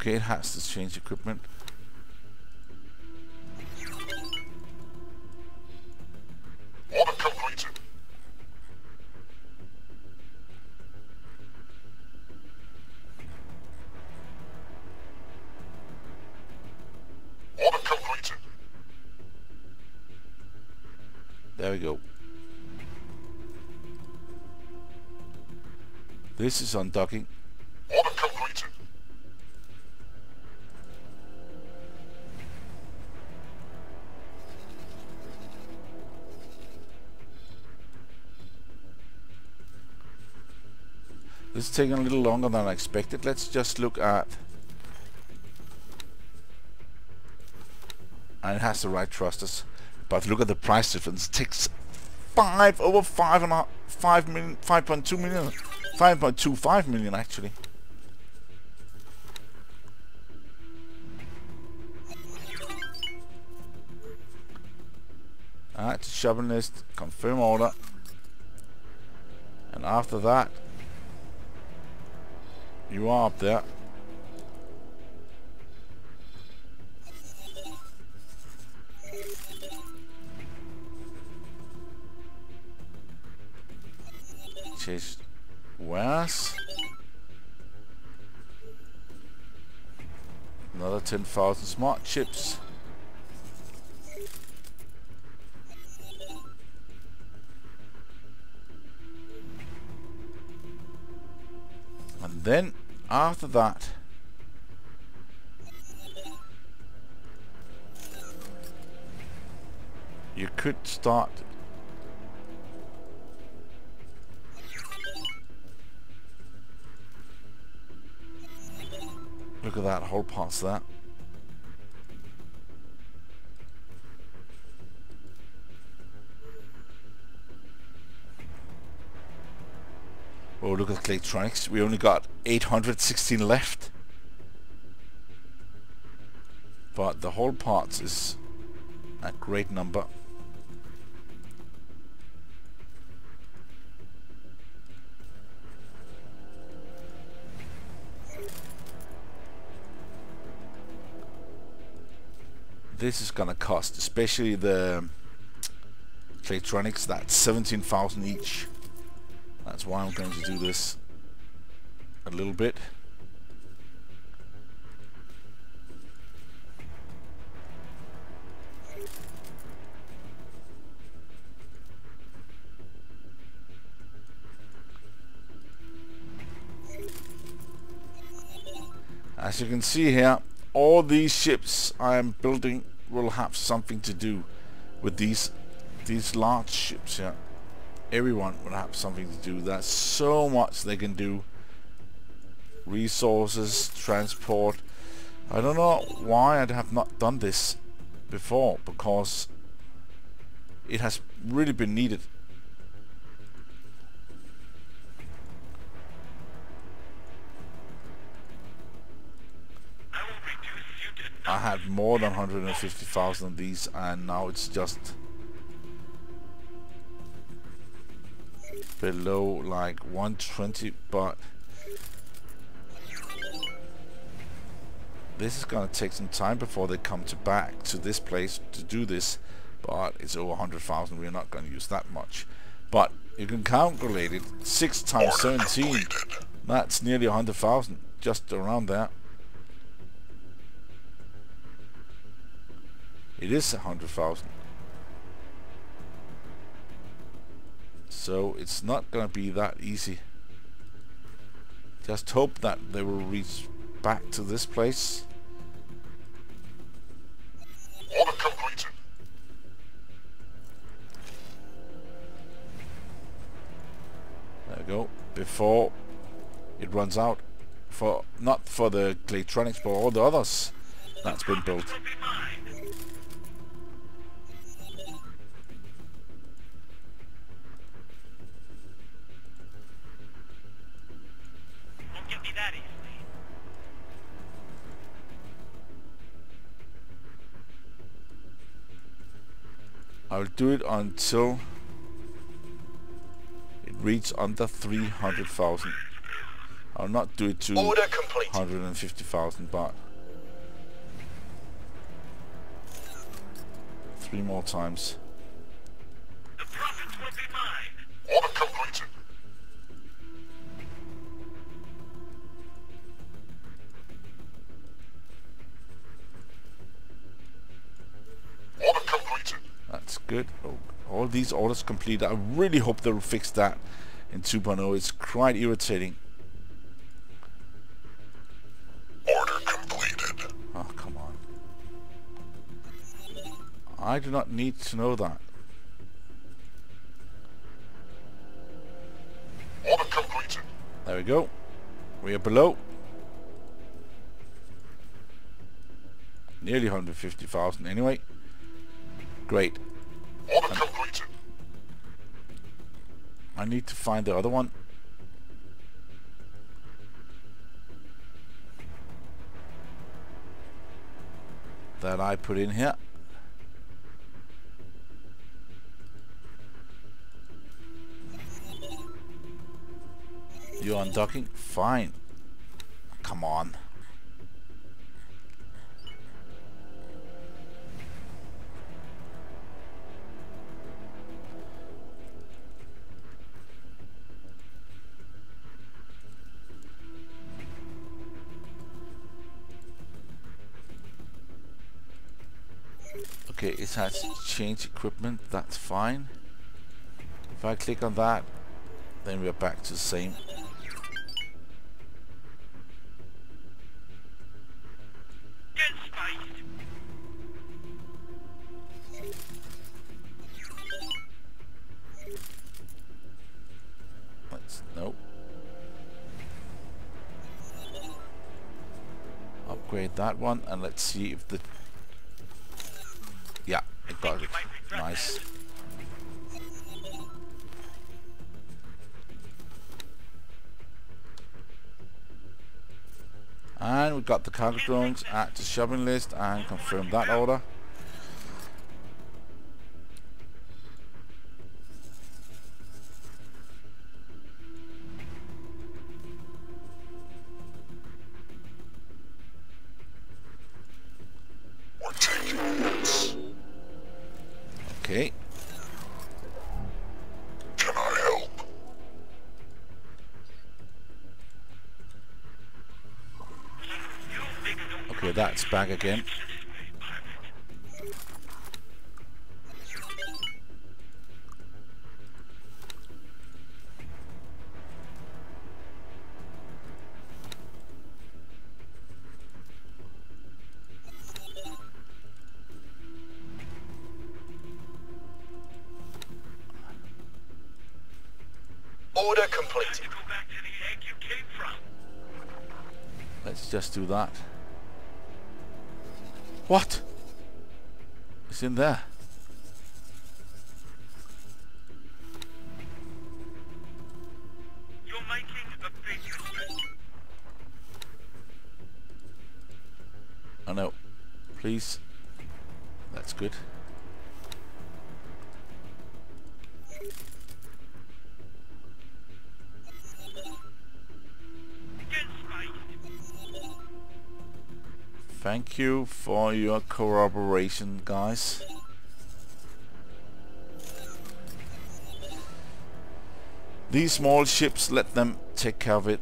[SPEAKER 1] Okay, it has to change equipment.
[SPEAKER 3] Order completed. Order completed.
[SPEAKER 1] There we go. This is undocking. This is taking a little longer than I expected. Let's just look at... And it has the right thrusters. But look at the price difference. It takes five over five and a five million, 5.2 million, 5.25 million actually. Alright, shopping list, confirm order. And after that, you are up there. Chase west. Another 10,000 smart chips. Then after that you could start Look at that whole past that. Look at Claytronics. We only got 816 left. But the hull parts is a great number. This is gonna cost, especially the Claytronics, that's 17,000 each. That's why I'm going to do this a little bit. As you can see here, all these ships I am building will have something to do with these these large ships here everyone would have something to do. That's so much they can do. Resources, transport. I don't know why I have not done this before, because it has really been needed. I have more than 150,000 of these and now it's just below like 120 but this is gonna take some time before they come to back to this place to do this but it's over 100,000 we're not gonna use that much. But you can calculate it 6 times
[SPEAKER 3] Order
[SPEAKER 1] 17
[SPEAKER 3] completed.
[SPEAKER 1] that's nearly 100,000 just around there. It is 100,000 so it's not gonna be that easy just hope that they will reach back to this place
[SPEAKER 3] Order completed.
[SPEAKER 1] There we go. Before it runs out. For not for the Claytronics, but all the others that's been built. I'll do it until it reaches under 300,000. I'll not do it to 150,000, but three more times. Good. Oh, all these orders complete. I really hope they'll fix that in 2.0. It's quite irritating.
[SPEAKER 3] Order completed.
[SPEAKER 1] Oh, come on. I do not need to know that.
[SPEAKER 3] Order completed.
[SPEAKER 1] There we go. We are below. Nearly 150,000 anyway. Great. I need to find the other one. That I put in here. You're undocking? Fine. Come on. Has changed equipment, that's fine. If I click on that, then we're back to the same. Let's, nope. Upgrade that one and let's see if the... Nice. And we've got the cargo drones at the shopping list and confirm that order. That's back again.
[SPEAKER 5] Order completed.
[SPEAKER 4] to go back to the egg you came from.
[SPEAKER 1] Let's just do that. What? It's in there.
[SPEAKER 4] You're making a big mistake.
[SPEAKER 1] I know. please. That's good. Thank you for your corroboration, guys. These small ships, let them take care of it.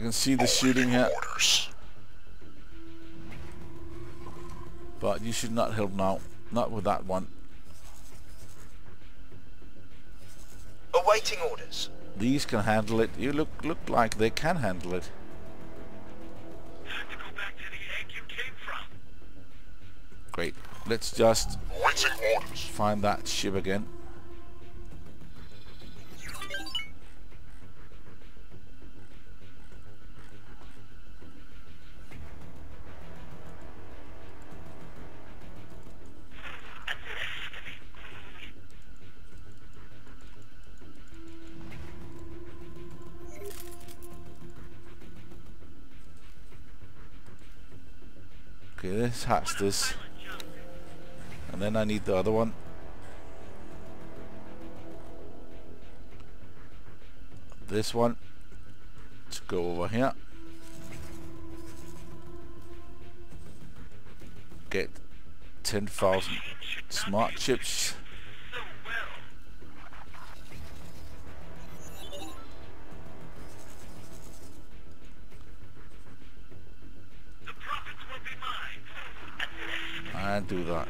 [SPEAKER 1] Can see the shooting here, but you should not help now. Not with that one.
[SPEAKER 5] Awaiting orders.
[SPEAKER 1] These can handle it. You look look like they can handle it.
[SPEAKER 4] Time to go back to the egg you came from.
[SPEAKER 1] Great. Let's just find that ship again. Has this. And then I need the other one. This one to go over here. Get 10,000 smart chips. And do that.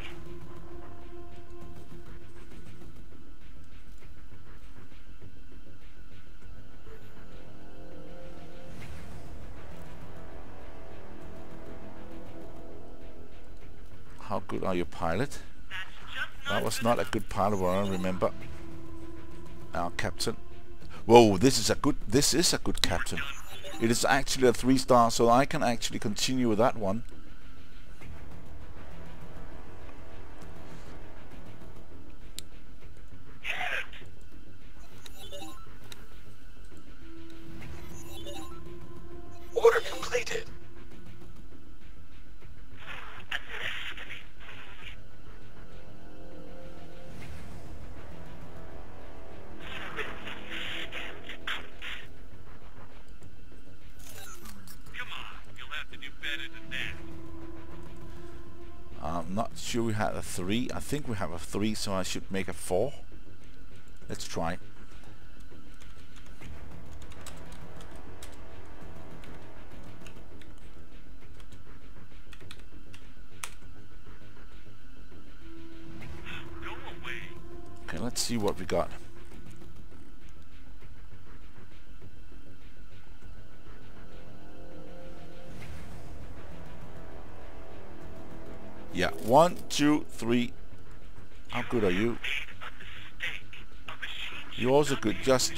[SPEAKER 1] How good are you, pilot? That was not a good pilot, I remember. Our captain. Whoa, this is a good. This is a good captain. It is actually a three star, so I can actually continue with that one. Sure we had a three. I think we have a three, so I should make a four. Let's try. Okay, let's see what we got. One, two, three. How good are you?
[SPEAKER 4] Made a mistake. A machine
[SPEAKER 1] You're also good, just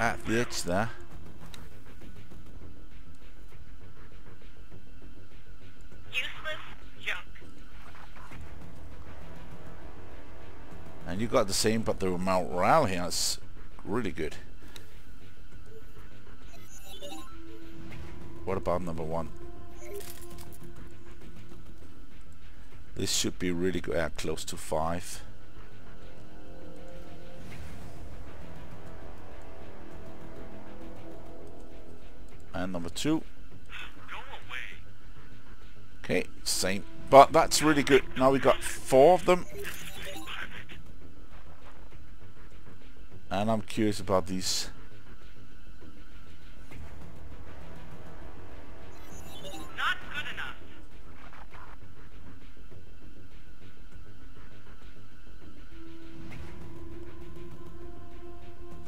[SPEAKER 1] at the edge there.
[SPEAKER 4] useless junk.
[SPEAKER 1] And you got the same, but the morale here is really good. What about number one? This should be really good, uh, close to five. And number two.
[SPEAKER 4] Go away.
[SPEAKER 1] Okay, same. But that's really good. Now we got four of them. And I'm curious about these.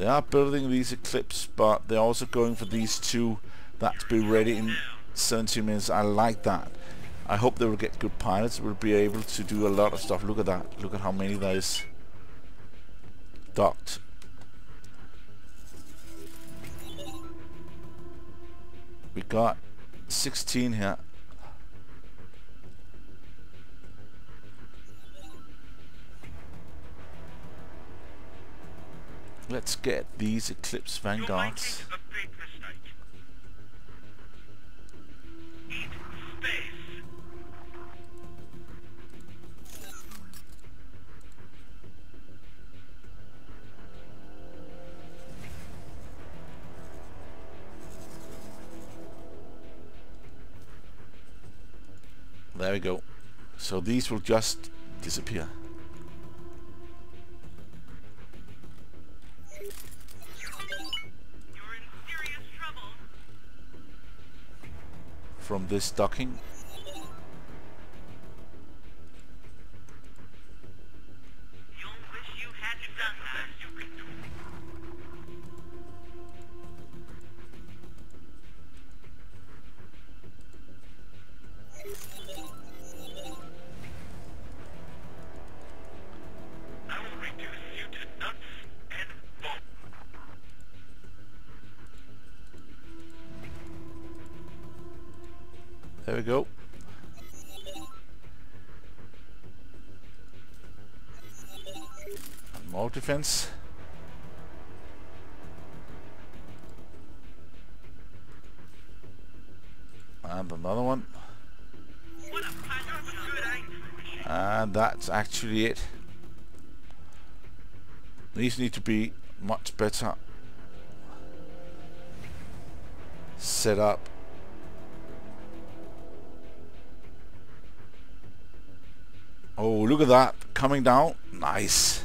[SPEAKER 1] They are building these Eclipse, but they're also going for these two that to be ready in 17 minutes. I like that. I hope they will get good pilots. Will be able to do a lot of stuff. Look at that. Look at how many there is docked. We got 16 here. Let's get these Eclipse Vanguards.
[SPEAKER 4] making a big mistake. Eat space.
[SPEAKER 1] There we go. So these will just disappear. From this docking. Defense. And another one. And that's actually it. These need to be much better set up. Oh, look at that. Coming down. Nice.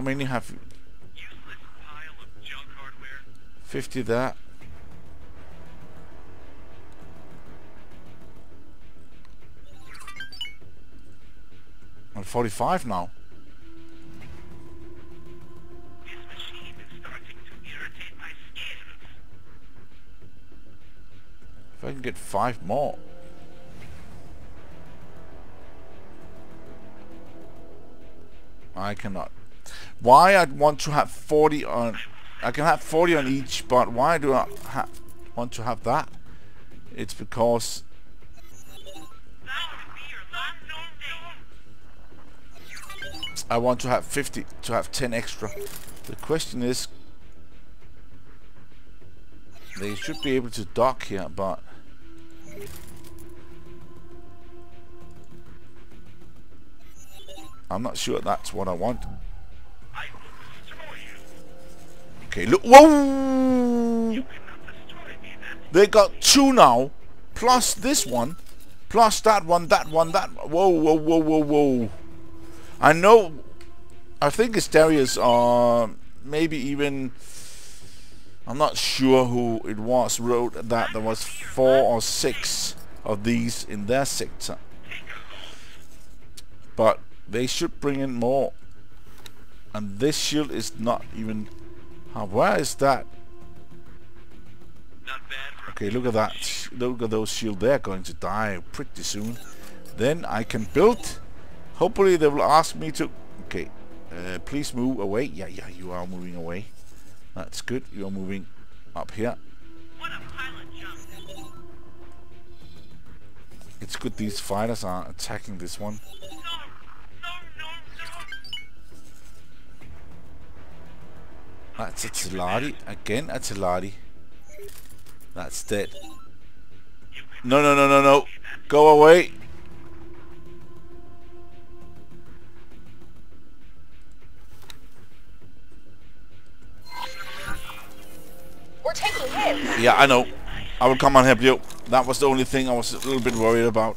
[SPEAKER 1] How many have you?
[SPEAKER 4] Useless pile of junk hardware.
[SPEAKER 1] 50 there. And 45 now.
[SPEAKER 4] This machine is starting to irritate my skin.
[SPEAKER 1] If I can get five more. I cannot. Why I want to have 40 on... I can have 40 on each, but why do I ha want to have that? It's because. I want to have 50 to have 10 extra. The question is they should be able to dock here, but I'm not sure that's what I want. Okay, look. Whoa! They got two now, plus this one, plus that one, that one, that. Whoa, whoa, whoa, whoa, whoa! I know. I think it's Darius, uh, maybe even. I'm not sure who it was wrote that there was four or six of these in their sector, but they should bring in more. And this shield is not even. Where is that?
[SPEAKER 4] Not bad for
[SPEAKER 1] Okay, look at that. Look at those shield. They're going to die pretty soon. Then I can build. Hopefully they will ask me to... Okay. Uh, please move away. Yeah, yeah, you are moving away. That's good. You are moving up here.
[SPEAKER 4] What a pile of.
[SPEAKER 1] It's good these fighters are attacking this one. That's a Tilati. Again a Tilati. That's dead. No, no, no, no, no. Go away.
[SPEAKER 6] We're taking hits.
[SPEAKER 1] Yeah, I know. I will come and help you. That was the only thing I was a little bit worried about.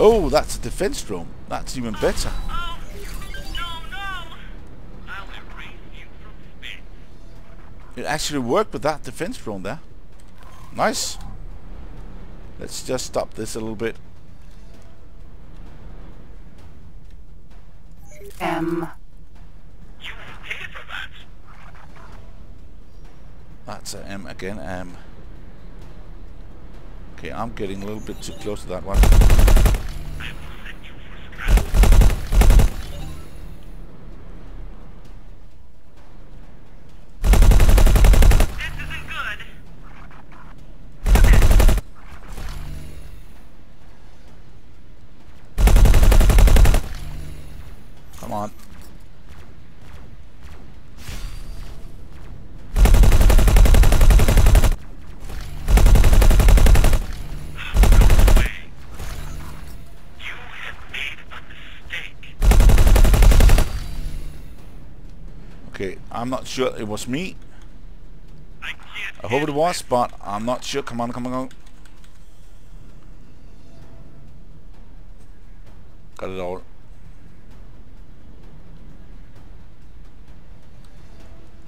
[SPEAKER 1] Oh, that's a defense drone. That's even better.
[SPEAKER 4] Oh, no, no! I'll erase you from space.
[SPEAKER 1] It actually worked with that defense drone there. Nice. Let's just stop this a little bit.
[SPEAKER 2] M.
[SPEAKER 4] You paid for that.
[SPEAKER 1] That's a M again. M. Okay, I'm getting a little bit too close to that one.
[SPEAKER 4] I will send you for scrap. This isn't good.
[SPEAKER 1] Come on.
[SPEAKER 4] No way. You have made a mistake.
[SPEAKER 1] Okay, I'm not sure it was me.
[SPEAKER 4] I
[SPEAKER 1] I hope it was, but I'm not sure. Come on, come on, come on. Got it all.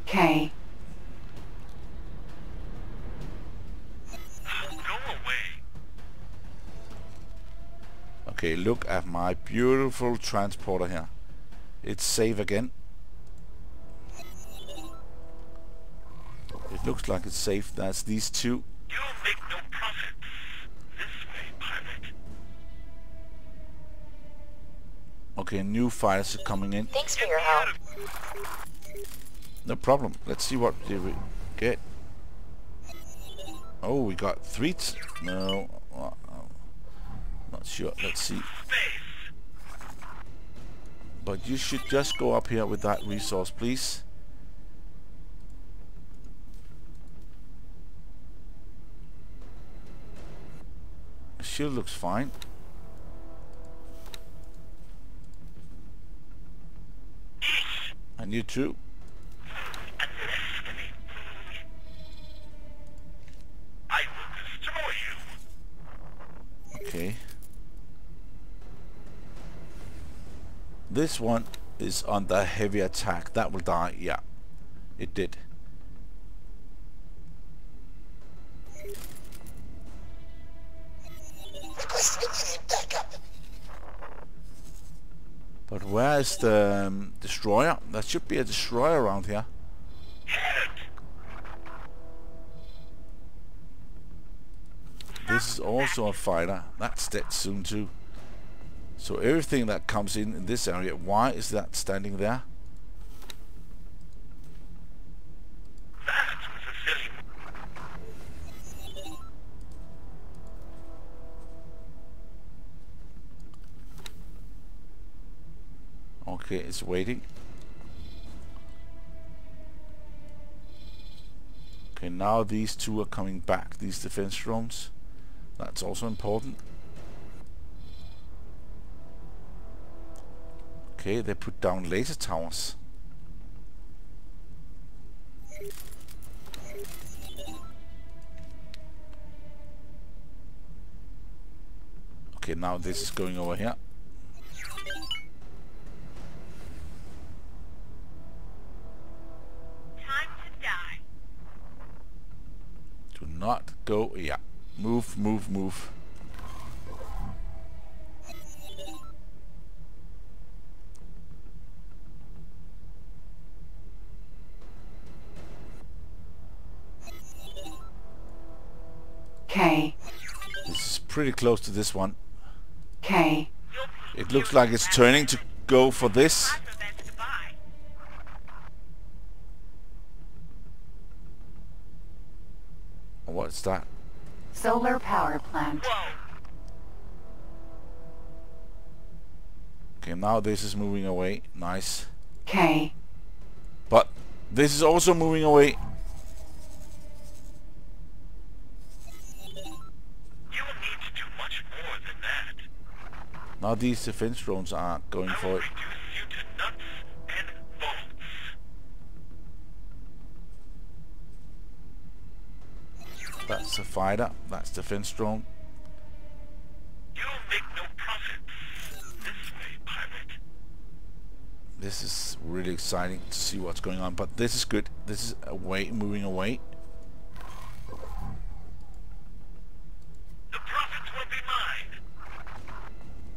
[SPEAKER 2] K.
[SPEAKER 4] Go away.
[SPEAKER 1] Okay, look at my beautiful transporter here. It's safe again. Looks like it's safe. That's these two.
[SPEAKER 4] You'll make no profits. This way, pilot.
[SPEAKER 1] Okay, new fighters are coming in.
[SPEAKER 6] Thanks for your help.
[SPEAKER 1] No problem. Let's see what did we get. Oh, we got three. T no, uh, uh, not sure. Let's see. But you should just go up here with that resource, please. Shield looks fine. And you too.
[SPEAKER 4] I will destroy you.
[SPEAKER 1] Okay. This one is under heavy attack. That will die. Yeah, it did. But where is the um, destroyer? There should be a destroyer around here. This is also a fighter. That's dead soon too. So everything that comes in in this area, why is that standing there? Okay, it's waiting. Okay, now these two are coming back, these defense drones. That's also important. Okay, they put down laser towers. Okay, now this is going over here. Go. Yeah. Move, move, move.
[SPEAKER 2] K.
[SPEAKER 1] This is pretty close to this one.
[SPEAKER 2] K.
[SPEAKER 1] It looks like it's turning to go for this. What's that?
[SPEAKER 2] Solar power plant.
[SPEAKER 1] Okay, now this is moving away. Nice.
[SPEAKER 2] K.
[SPEAKER 1] But this is also moving away.
[SPEAKER 4] You will need to do much more than that.
[SPEAKER 1] Now these defense drones aren't going for
[SPEAKER 4] will
[SPEAKER 1] it.
[SPEAKER 4] That's a fighter. That's the Finstrom.
[SPEAKER 1] You'll make no profit. This way, pirate. This is really exciting to see what's going on, but this is good. This is away, moving away.
[SPEAKER 4] The profits will be mine.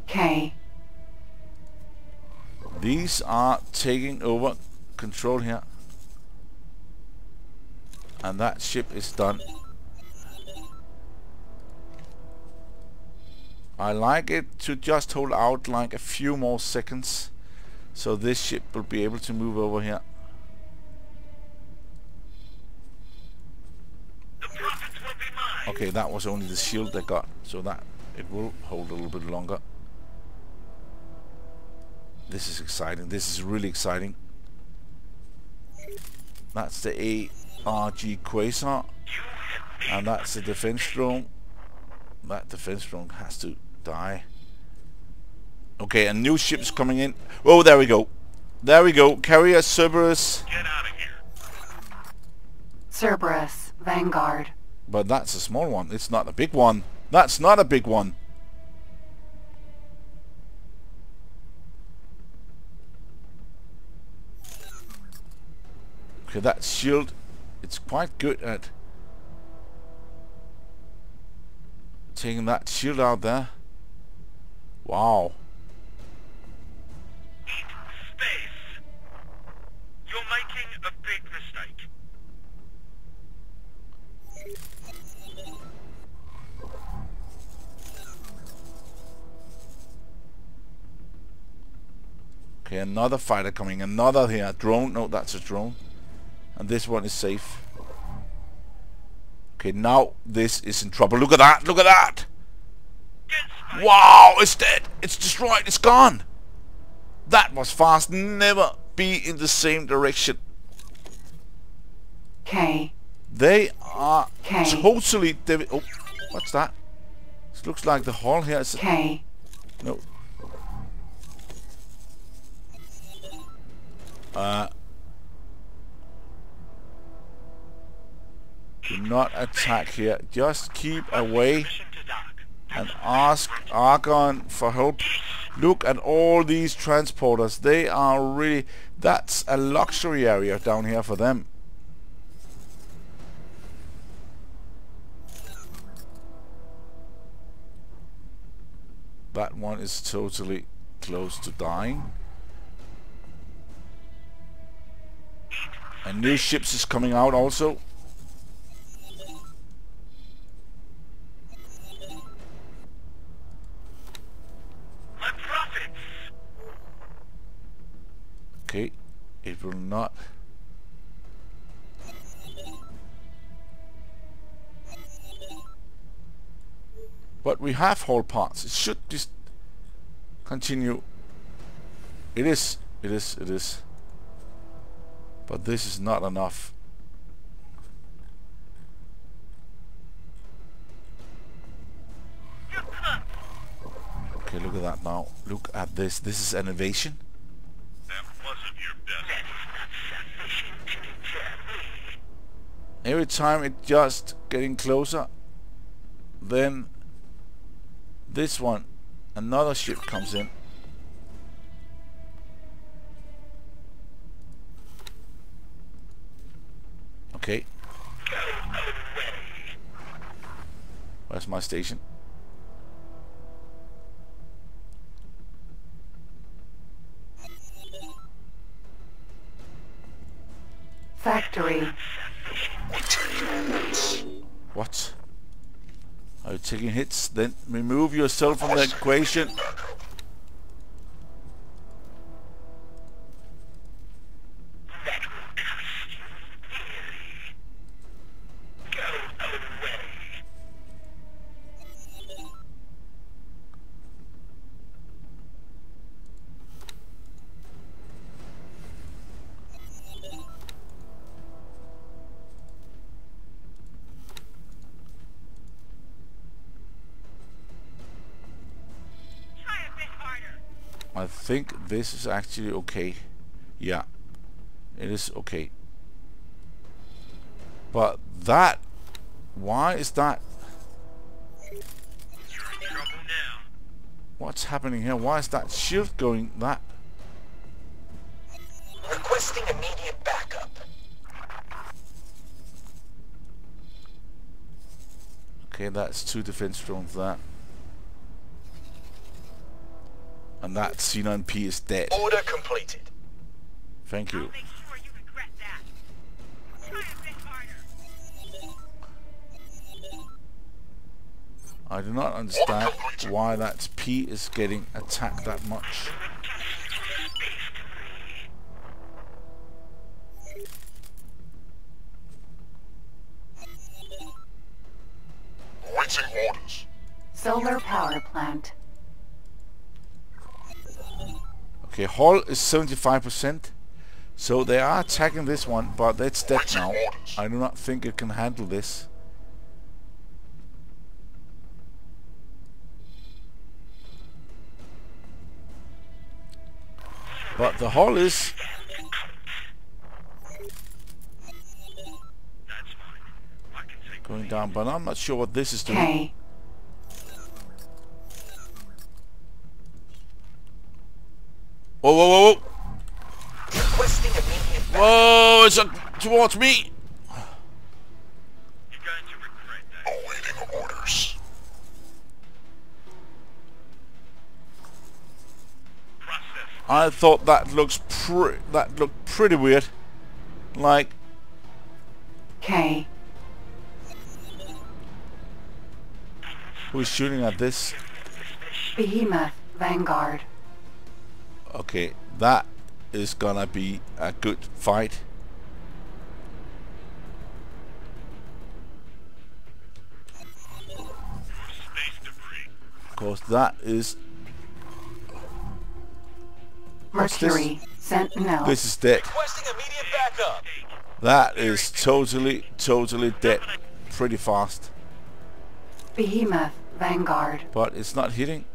[SPEAKER 2] Okay.
[SPEAKER 1] These are taking over control here. And that ship is done. I like it to just hold out like a few more seconds so this ship will be able to move over here.
[SPEAKER 4] The profits will be mine.
[SPEAKER 1] Okay, that was only the shield they got, so that it will hold a little bit longer. This is exciting. This is really exciting. That's the ARG Quasar, and that's the defense drone. That defense drone has to die. Okay, a new ship's coming in. Oh, there we go. There we go. Carrier Cerberus.
[SPEAKER 4] Get out of here.
[SPEAKER 2] Cerberus. Vanguard.
[SPEAKER 1] But that's a small one. It's not a big one. That's not a big one. Okay, that shield, it's quite good at taking that shield out there. Wow.
[SPEAKER 4] Eat space. You're making a big mistake.
[SPEAKER 1] Okay, another fighter coming. Another here. Drone. No, that's a drone. And this one is safe. Okay, now this is in trouble. Look at that. Look at that. Wow, it's dead. It's destroyed. It's gone. That was fast. Never be in the same direction.
[SPEAKER 2] K.
[SPEAKER 1] They are
[SPEAKER 2] Okay.
[SPEAKER 1] totally... devi- Oh, what's that? This looks like the hall here. Is
[SPEAKER 2] K.
[SPEAKER 1] No. Uh, do not attack here. Just keep away
[SPEAKER 4] Mission to dock.
[SPEAKER 1] And ask Argon for help. Look at all these transporters. They are really... That's a luxury area down here for them. That one is totally close to dying. And new ships is coming out also. Okay, it will not. But we have hull parts. It should just continue. It is, it is, it is. But this is not enough. Okay, look at that now. Look at this. This is an invasion.
[SPEAKER 4] That wasn't your best.
[SPEAKER 1] Every time it just getting closer, then this one, another ship comes in. Okay. Where's my station?
[SPEAKER 2] Factory.
[SPEAKER 1] What? Are you taking hits? Then remove yourself from the equation. this is actually okay. Yeah, it is okay. But that, why is that? What's happening here? Why is that shield going that? Requesting immediate backup. Okay, that's two defense drones that. And that C9P is dead.
[SPEAKER 3] Order completed.
[SPEAKER 1] Thank you.
[SPEAKER 4] Sure you regret that. Try a bit harder.
[SPEAKER 1] I do not understand why that P is getting attacked that much. Okay, hull is 75%. So they are attacking this one, but it's dead now. I do not think it can handle this. But the hull is going down, but I'm not sure what this is doing.
[SPEAKER 2] K.
[SPEAKER 1] Whoa, whoa, whoa, whoa!
[SPEAKER 3] Requesting immediate.
[SPEAKER 1] Whoa, it's uh, towards me!
[SPEAKER 4] You're going to regret that.
[SPEAKER 3] Awaiting orders.
[SPEAKER 4] Process.
[SPEAKER 1] I thought that looks pre that looked pretty weird. Like
[SPEAKER 2] K.
[SPEAKER 1] who's shooting at this?
[SPEAKER 2] Behemoth. Vanguard.
[SPEAKER 1] Okay, that is gonna be a good fight. Of course, that is
[SPEAKER 2] Mercury Sentinel.
[SPEAKER 1] This is dead.
[SPEAKER 3] Requesting immediate backup.
[SPEAKER 1] That is totally, totally dead. Pretty fast,
[SPEAKER 2] Behemoth. Vanguard.
[SPEAKER 1] but it's not hitting.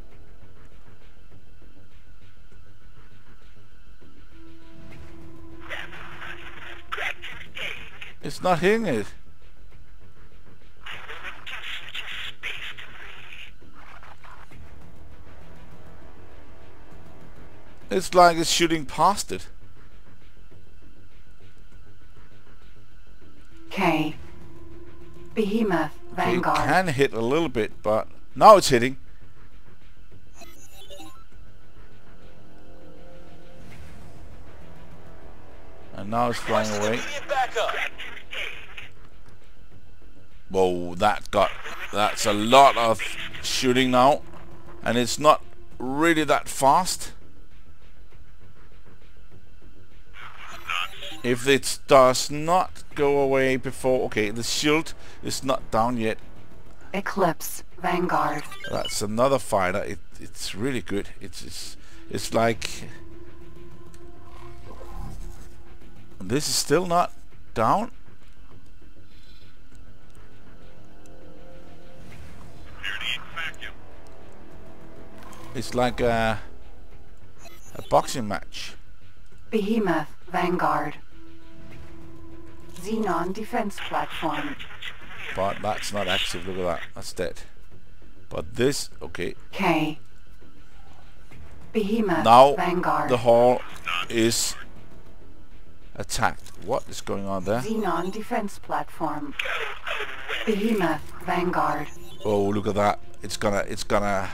[SPEAKER 1] It's not hitting it. It's like it's shooting past it.
[SPEAKER 2] K. Behemoth.
[SPEAKER 1] Okay, it
[SPEAKER 2] Vanguard.
[SPEAKER 1] can hit a little bit, but now it's hitting. And now it's flying
[SPEAKER 3] Requesting
[SPEAKER 1] away. Whoa, that got that's a lot of shooting now, and it's not really that fast. If it does not go away before, okay, the shield is not down yet.
[SPEAKER 2] Eclipse. Vanguard.
[SPEAKER 1] That's another fighter. It, it's really good. It's it's it's like this is still not down. It's like a a boxing match.
[SPEAKER 2] Behemoth. Vanguard. Xenon defense platform.
[SPEAKER 1] But that's not active. Look at that. That's dead. But this, okay.
[SPEAKER 2] K. Behemoth.
[SPEAKER 1] Now
[SPEAKER 2] Vanguard.
[SPEAKER 1] the hull is attacked. What is going on there?
[SPEAKER 2] Xenon defense platform. Behemoth. Vanguard.
[SPEAKER 1] Oh, look at that. It's gonna, it's gonna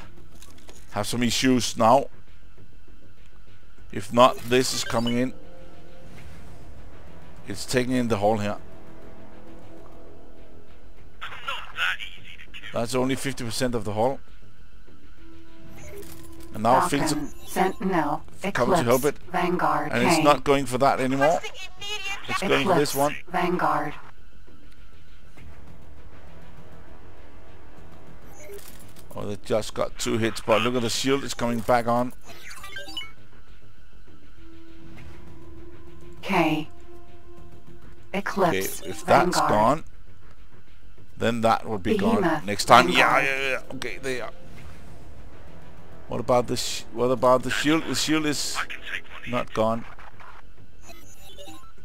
[SPEAKER 1] have some issues now. If not, this is coming in. It's taking in the hole here.
[SPEAKER 4] That easy to kill.
[SPEAKER 1] That's only 50% of the hull. And now things
[SPEAKER 2] Falcon.
[SPEAKER 1] are,
[SPEAKER 2] Sentinel.
[SPEAKER 1] Come
[SPEAKER 2] Eclipse.
[SPEAKER 1] to help it.
[SPEAKER 2] Vanguard.
[SPEAKER 1] and
[SPEAKER 2] K.
[SPEAKER 1] it's not going for that anymore. It's
[SPEAKER 6] backup.
[SPEAKER 1] going for this one.
[SPEAKER 2] Vanguard.
[SPEAKER 1] Oh, they just got two hits, but look at the shield. It's coming back on.
[SPEAKER 2] K.
[SPEAKER 1] Okay,
[SPEAKER 2] Eclipse.
[SPEAKER 1] if that's
[SPEAKER 2] Vanguard.
[SPEAKER 1] gone, then that will be gone next time. Yeah, yeah, yeah. Okay, they are. What about the sh what about the shield? The shield is
[SPEAKER 4] I can take one of
[SPEAKER 1] not gone.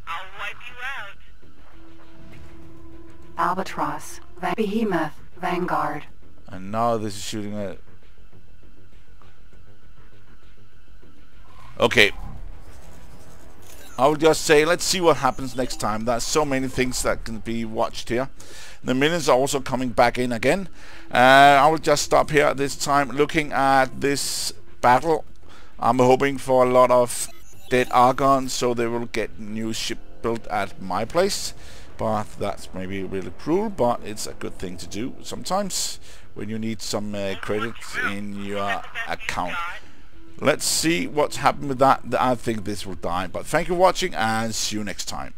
[SPEAKER 4] I'll wipe you out.
[SPEAKER 2] Albatross. Va- Behemoth. Vanguard.
[SPEAKER 1] And now this is shooting at Okay. I will just say, let's see what happens next time. There's so many things that can be watched here. The minions are also coming back in again. Uh, I will just stop here this time looking at this battle. I'm hoping for a lot of dead Argons so they will get new ship built at my place. But that's maybe really cruel, but it's a good thing to do sometimes when you need some uh, credits in your account. Let's see what's happened with that. I think this will die. But thank you for watching and see you next time.